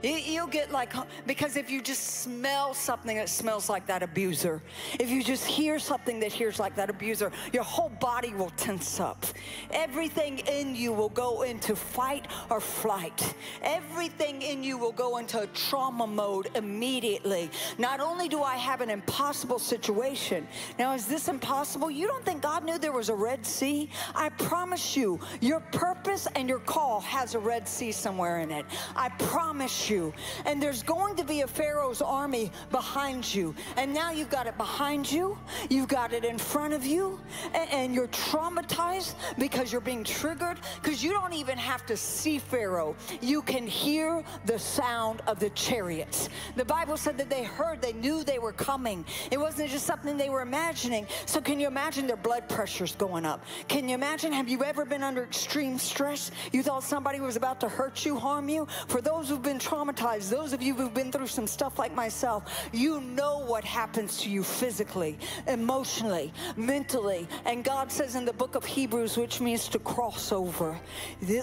You'll get like, because if you just smell something that smells like that abuser, if you just hear something that hears like that abuser, your whole body will tense up. Everything in you will go into fight or flight. Everything in you will go into trauma mode immediately. Not only do I have an impossible situation, now is this impossible? You don't think God knew there was a Red Sea? I promise you, your purpose and your call has a Red Sea somewhere in it. I promise you. And there's going to be a Pharaoh's army behind you. And now you've got it behind you, you've got it in front of you, and, and you're traumatized because you're being triggered because you don't even have to see Pharaoh. You can hear the sound of the chariots. The Bible said that they heard, they knew they were coming. It wasn't just something they were imagining. So can you imagine their blood pressure's going up? Can you imagine? Have you ever been under extreme stress? You thought somebody was about to hurt you, harm you? For those who've been traumatized, traumatized, those of you who've been through some stuff like myself, you know what happens to you physically, emotionally, mentally. And God says in the book of Hebrews, which means to cross over.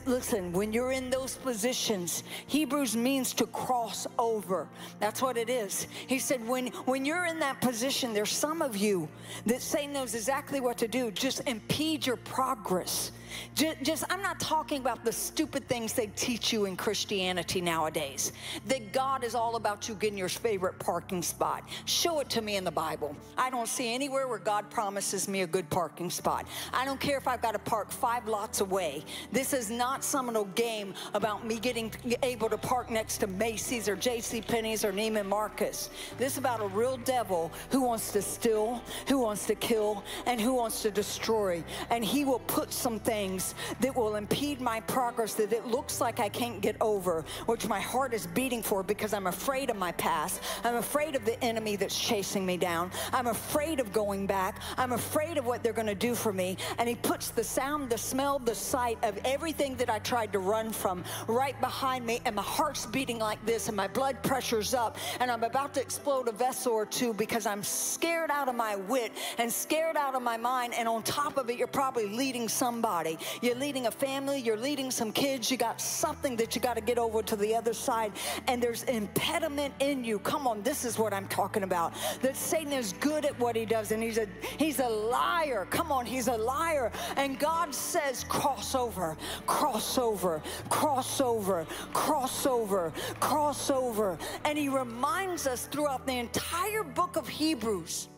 Listen, when you're in those positions, Hebrews means to cross over. That's what it is. He said, when, when you're in that position, there's some of you that Satan knows exactly what to do. Just impede your progress. Just, just, I'm not talking about the stupid things they teach you in Christianity nowadays. That God is all about you getting your favorite parking spot. Show it to me in the Bible. I don't see anywhere where God promises me a good parking spot. I don't care if I've got to park five lots away. This is not some little game about me getting able to park next to Macy's or J.C. Penney's or Neiman Marcus. This is about a real devil who wants to steal, who wants to kill, and who wants to destroy. And he will put some things things that will impede my progress that it looks like I can't get over, which my heart is beating for because I'm afraid of my past. I'm afraid of the enemy that's chasing me down. I'm afraid of going back. I'm afraid of what they're going to do for me. And he puts the sound, the smell, the sight of everything that I tried to run from right behind me. And my heart's beating like this, and my blood pressure's up. And I'm about to explode a vessel or two because I'm scared out of my wit and scared out of my mind. And on top of it, you're probably leading somebody. You're leading a family, you're leading some kids, you got something that you got to get over to the other side, and there's impediment in you. Come on, this is what I'm talking about. That Satan is good at what he does, and he's a he's a liar. Come on, he's a liar. And God says, cross over, cross over, cross over, cross over, cross over. And he reminds us throughout the entire book of Hebrews.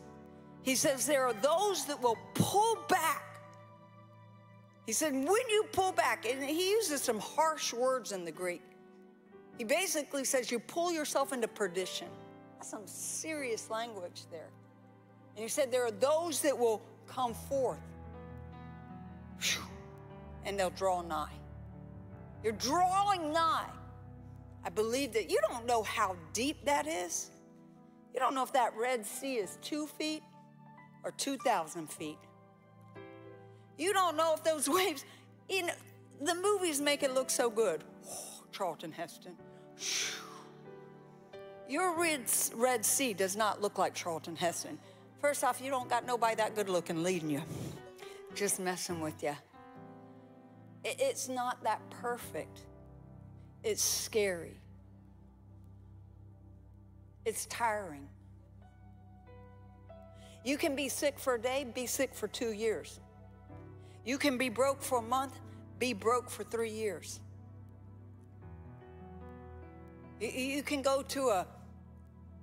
He says there are those that will pull back he said, when you pull back, and he uses some harsh words in the Greek. He basically says you pull yourself into perdition. That's some serious language there. And he said, there are those that will come forth and they'll draw nigh. You're drawing nigh. I believe that you don't know how deep that is. You don't know if that Red Sea is two feet or 2,000 feet. You don't know if those *laughs* waves, know, The movies make it look so good. Oh, Charlton Heston. Your Red, Red Sea does not look like Charlton Heston. First off, you don't got nobody that good looking leading you, just messing with you. It, it's not that perfect. It's scary. It's tiring. You can be sick for a day, be sick for two years. You can be broke for a month, be broke for three years. You can go to a,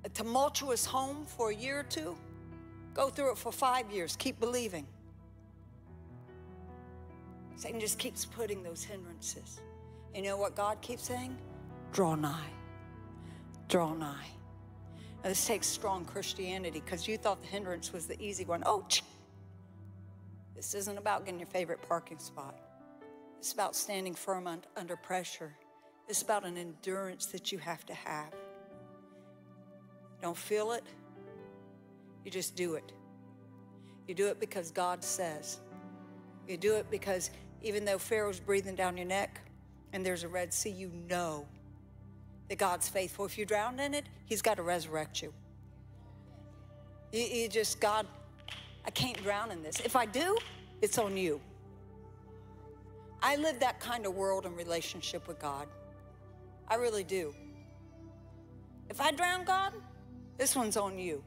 a tumultuous home for a year or two, go through it for five years, keep believing. Satan just keeps putting those hindrances. You know what God keeps saying? Draw nigh. Draw nigh. Now, this takes strong Christianity because you thought the hindrance was the easy one. Oh, this isn't about getting your favorite parking spot. It's about standing firm un- under pressure. It's about an endurance that you have to have. Don't feel it, you just do it. You do it because God says. You do it because even though Pharaoh's breathing down your neck and there's a Red Sea, you know that God's faithful. If you drown in it, He's got to resurrect you. You, you just, God, I can't drown in this. If I do, it's on you. I live that kind of world and relationship with God. I really do. If I drown God, this one's on you.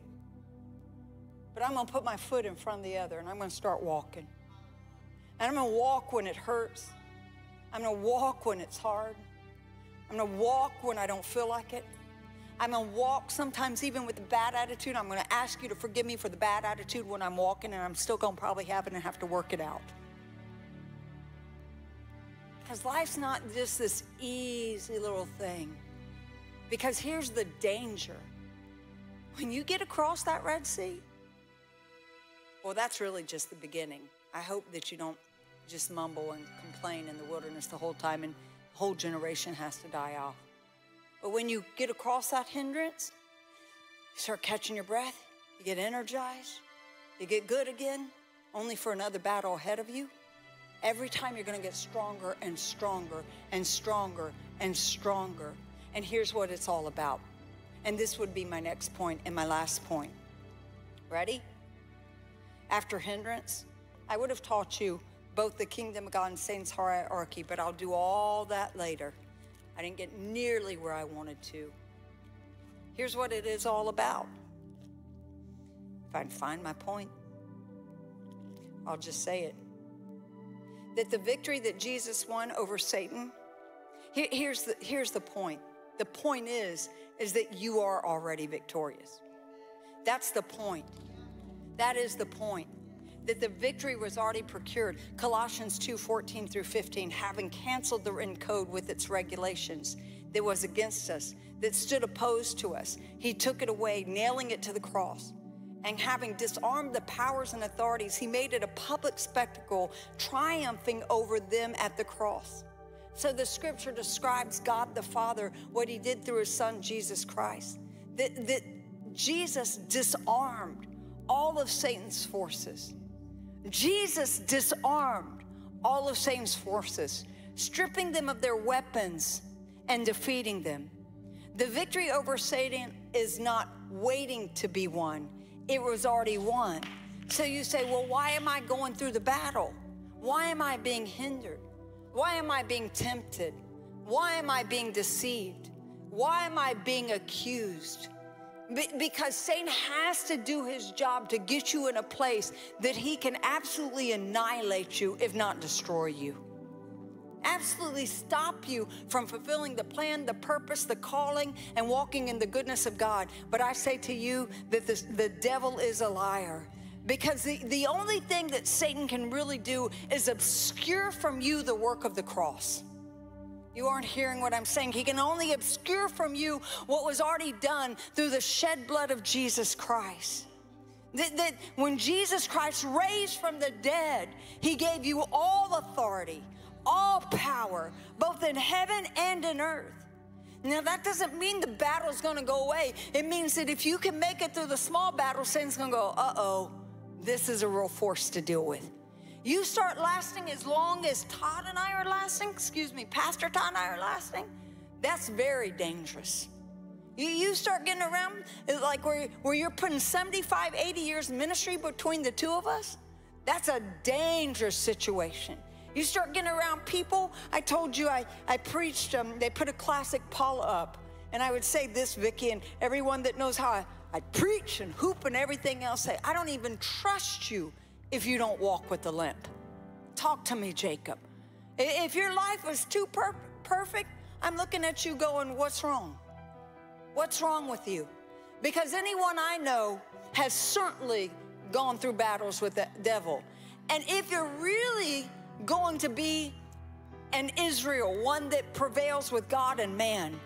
But I'm going to put my foot in front of the other and I'm going to start walking. And I'm going to walk when it hurts. I'm going to walk when it's hard. I'm going to walk when I don't feel like it. I'm to walk sometimes even with a bad attitude. I'm to ask you to forgive me for the bad attitude when I'm walking, and I'm still to probably have it and have to work it out. Because life's not just this easy little thing. Because here's the danger when you get across that Red Sea, well, that's really just the beginning. I hope that you don't just mumble and complain in the wilderness the whole time and whole generation has to die off. But when you get across that hindrance, you start catching your breath, you get energized, you get good again, only for another battle ahead of you. Every time you're going to get stronger and stronger and stronger and stronger. And here's what it's all about. And this would be my next point and my last point. Ready? After hindrance, I would have taught you both the kingdom of God and Satan's hierarchy, but I'll do all that later. I didn't get nearly where I wanted to. Here's what it is all about. If I can find my point, I'll just say it. That the victory that Jesus won over Satan, here, here's, the, here's the point. The point is, is that you are already victorious. That's the point. That is the point that the victory was already procured. Colossians 2 14 through 15, having canceled the written code with its regulations that was against us, that stood opposed to us, he took it away, nailing it to the cross. And having disarmed the powers and authorities, he made it a public spectacle, triumphing over them at the cross. So the scripture describes God the Father, what he did through his son, Jesus Christ. That, that Jesus disarmed all of Satan's forces. Jesus disarmed all of Satan's forces, stripping them of their weapons and defeating them. The victory over Satan is not waiting to be won, it was already won. So you say, well, why am I going through the battle? Why am I being hindered? Why am I being tempted? Why am I being deceived? Why am I being accused? Because Satan has to do his job to get you in a place that he can absolutely annihilate you, if not destroy you. Absolutely stop you from fulfilling the plan, the purpose, the calling, and walking in the goodness of God. But I say to you that this, the devil is a liar. Because the, the only thing that Satan can really do is obscure from you the work of the cross. You aren't hearing what I'm saying. He can only obscure from you what was already done through the shed blood of Jesus Christ. That, that, when Jesus Christ raised from the dead, He gave you all authority, all power, both in heaven and in earth. Now, that doesn't mean the battle's gonna go away. It means that if you can make it through the small battle, Satan's gonna go, uh oh, this is a real force to deal with. You start lasting as long as Todd and I are lasting, excuse me, Pastor Todd and I are lasting, that's very dangerous. You, you start getting around like where, where you're putting 75, 80 years ministry between the two of us, that's a dangerous situation. You start getting around people. I told you I, I preached, um, they put a classic Paula up. And I would say this, Vicki, and everyone that knows how I, I preach and hoop and everything else say, I don't even trust you if you don't walk with the limp. Talk to me, Jacob. If your life was too per perfect, I'm looking at you going, What's wrong? What's wrong with you? Because anyone I know has certainly gone through battles with the devil. And if you're really going to be an Israel, one that prevails with God and man,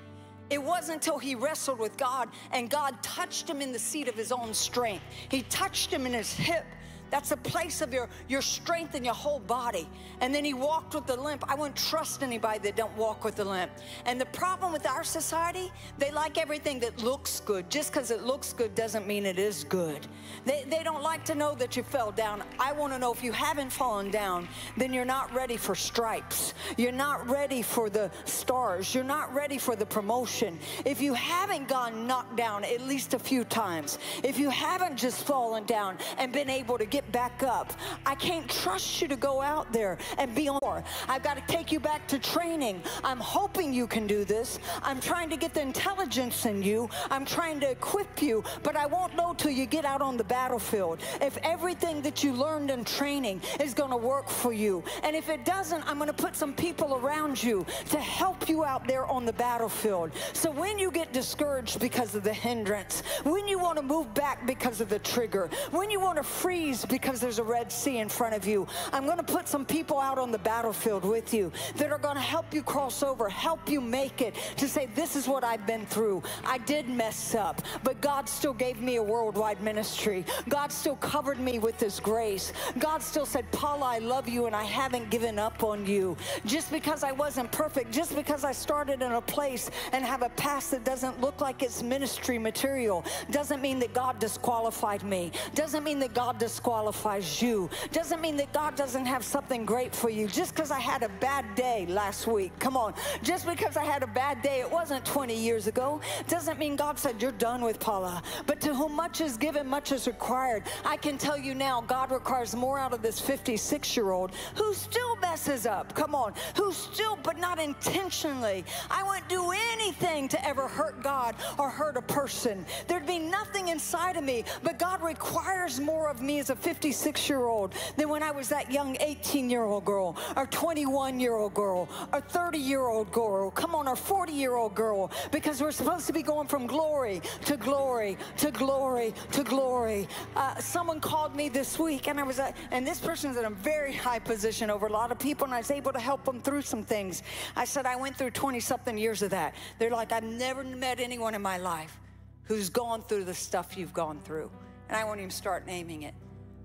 it wasn't until he wrestled with God and God touched him in the seat of his own strength. He touched him in his hip that's a place of your, your strength in your whole body. And then he walked with the limp. I wouldn't trust anybody that don't walk with the limp. And the problem with our society, they like everything that looks good. Just because it looks good doesn't mean it is good. They, they don't like to know that you fell down. I want to know if you haven't fallen down, then you're not ready for stripes. You're not ready for the stars. You're not ready for the promotion. If you haven't gone knocked down at least a few times, if you haven't just fallen down and been able to get get back up. I can't trust you to go out there and be on. I've got to take you back to training. I'm hoping you can do this. I'm trying to get the intelligence in you. I'm trying to equip you, but I won't know till you get out on the battlefield. If everything that you learned in training is going to work for you, and if it doesn't, I'm going to put some people around you to help you out there on the battlefield. So when you get discouraged because of the hindrance, when you want to move back because of the trigger, when you want to freeze because there's a Red Sea in front of you. I'm going to put some people out on the battlefield with you that are going to help you cross over, help you make it to say, This is what I've been through. I did mess up, but God still gave me a worldwide ministry. God still covered me with His grace. God still said, Paula, I love you and I haven't given up on you. Just because I wasn't perfect, just because I started in a place and have a past that doesn't look like it's ministry material, doesn't mean that God disqualified me. Doesn't mean that God disqualified qualifies you. Doesn't mean that God doesn't have something great for you. Just because I had a bad day last week, come on. Just because I had a bad day, it wasn't 20 years ago, doesn't mean God said, You're done with Paula. But to whom much is given, much is required. I can tell you now, God requires more out of this 56 year old who still messes up. Come on. Who still, but not intentionally. I wouldn't do anything to ever hurt God or hurt a person. There'd be nothing inside of me, but God requires more of me as a 56 year old than when I was that young 18 year old girl, or 21 year old girl, or 30 year old girl. Come on, or 40 year old girl, because we're supposed to be going from glory to glory to glory to glory. Uh, someone called me this week, and I was, uh, and this person's in a very high position over a lot of people, and I was able to help them through some things. I said, I went through 20 something years of that. They're like, I've never met anyone in my life who's gone through the stuff you've gone through. And I won't even start naming it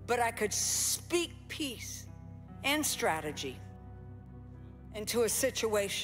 but I could speak peace and strategy into a situation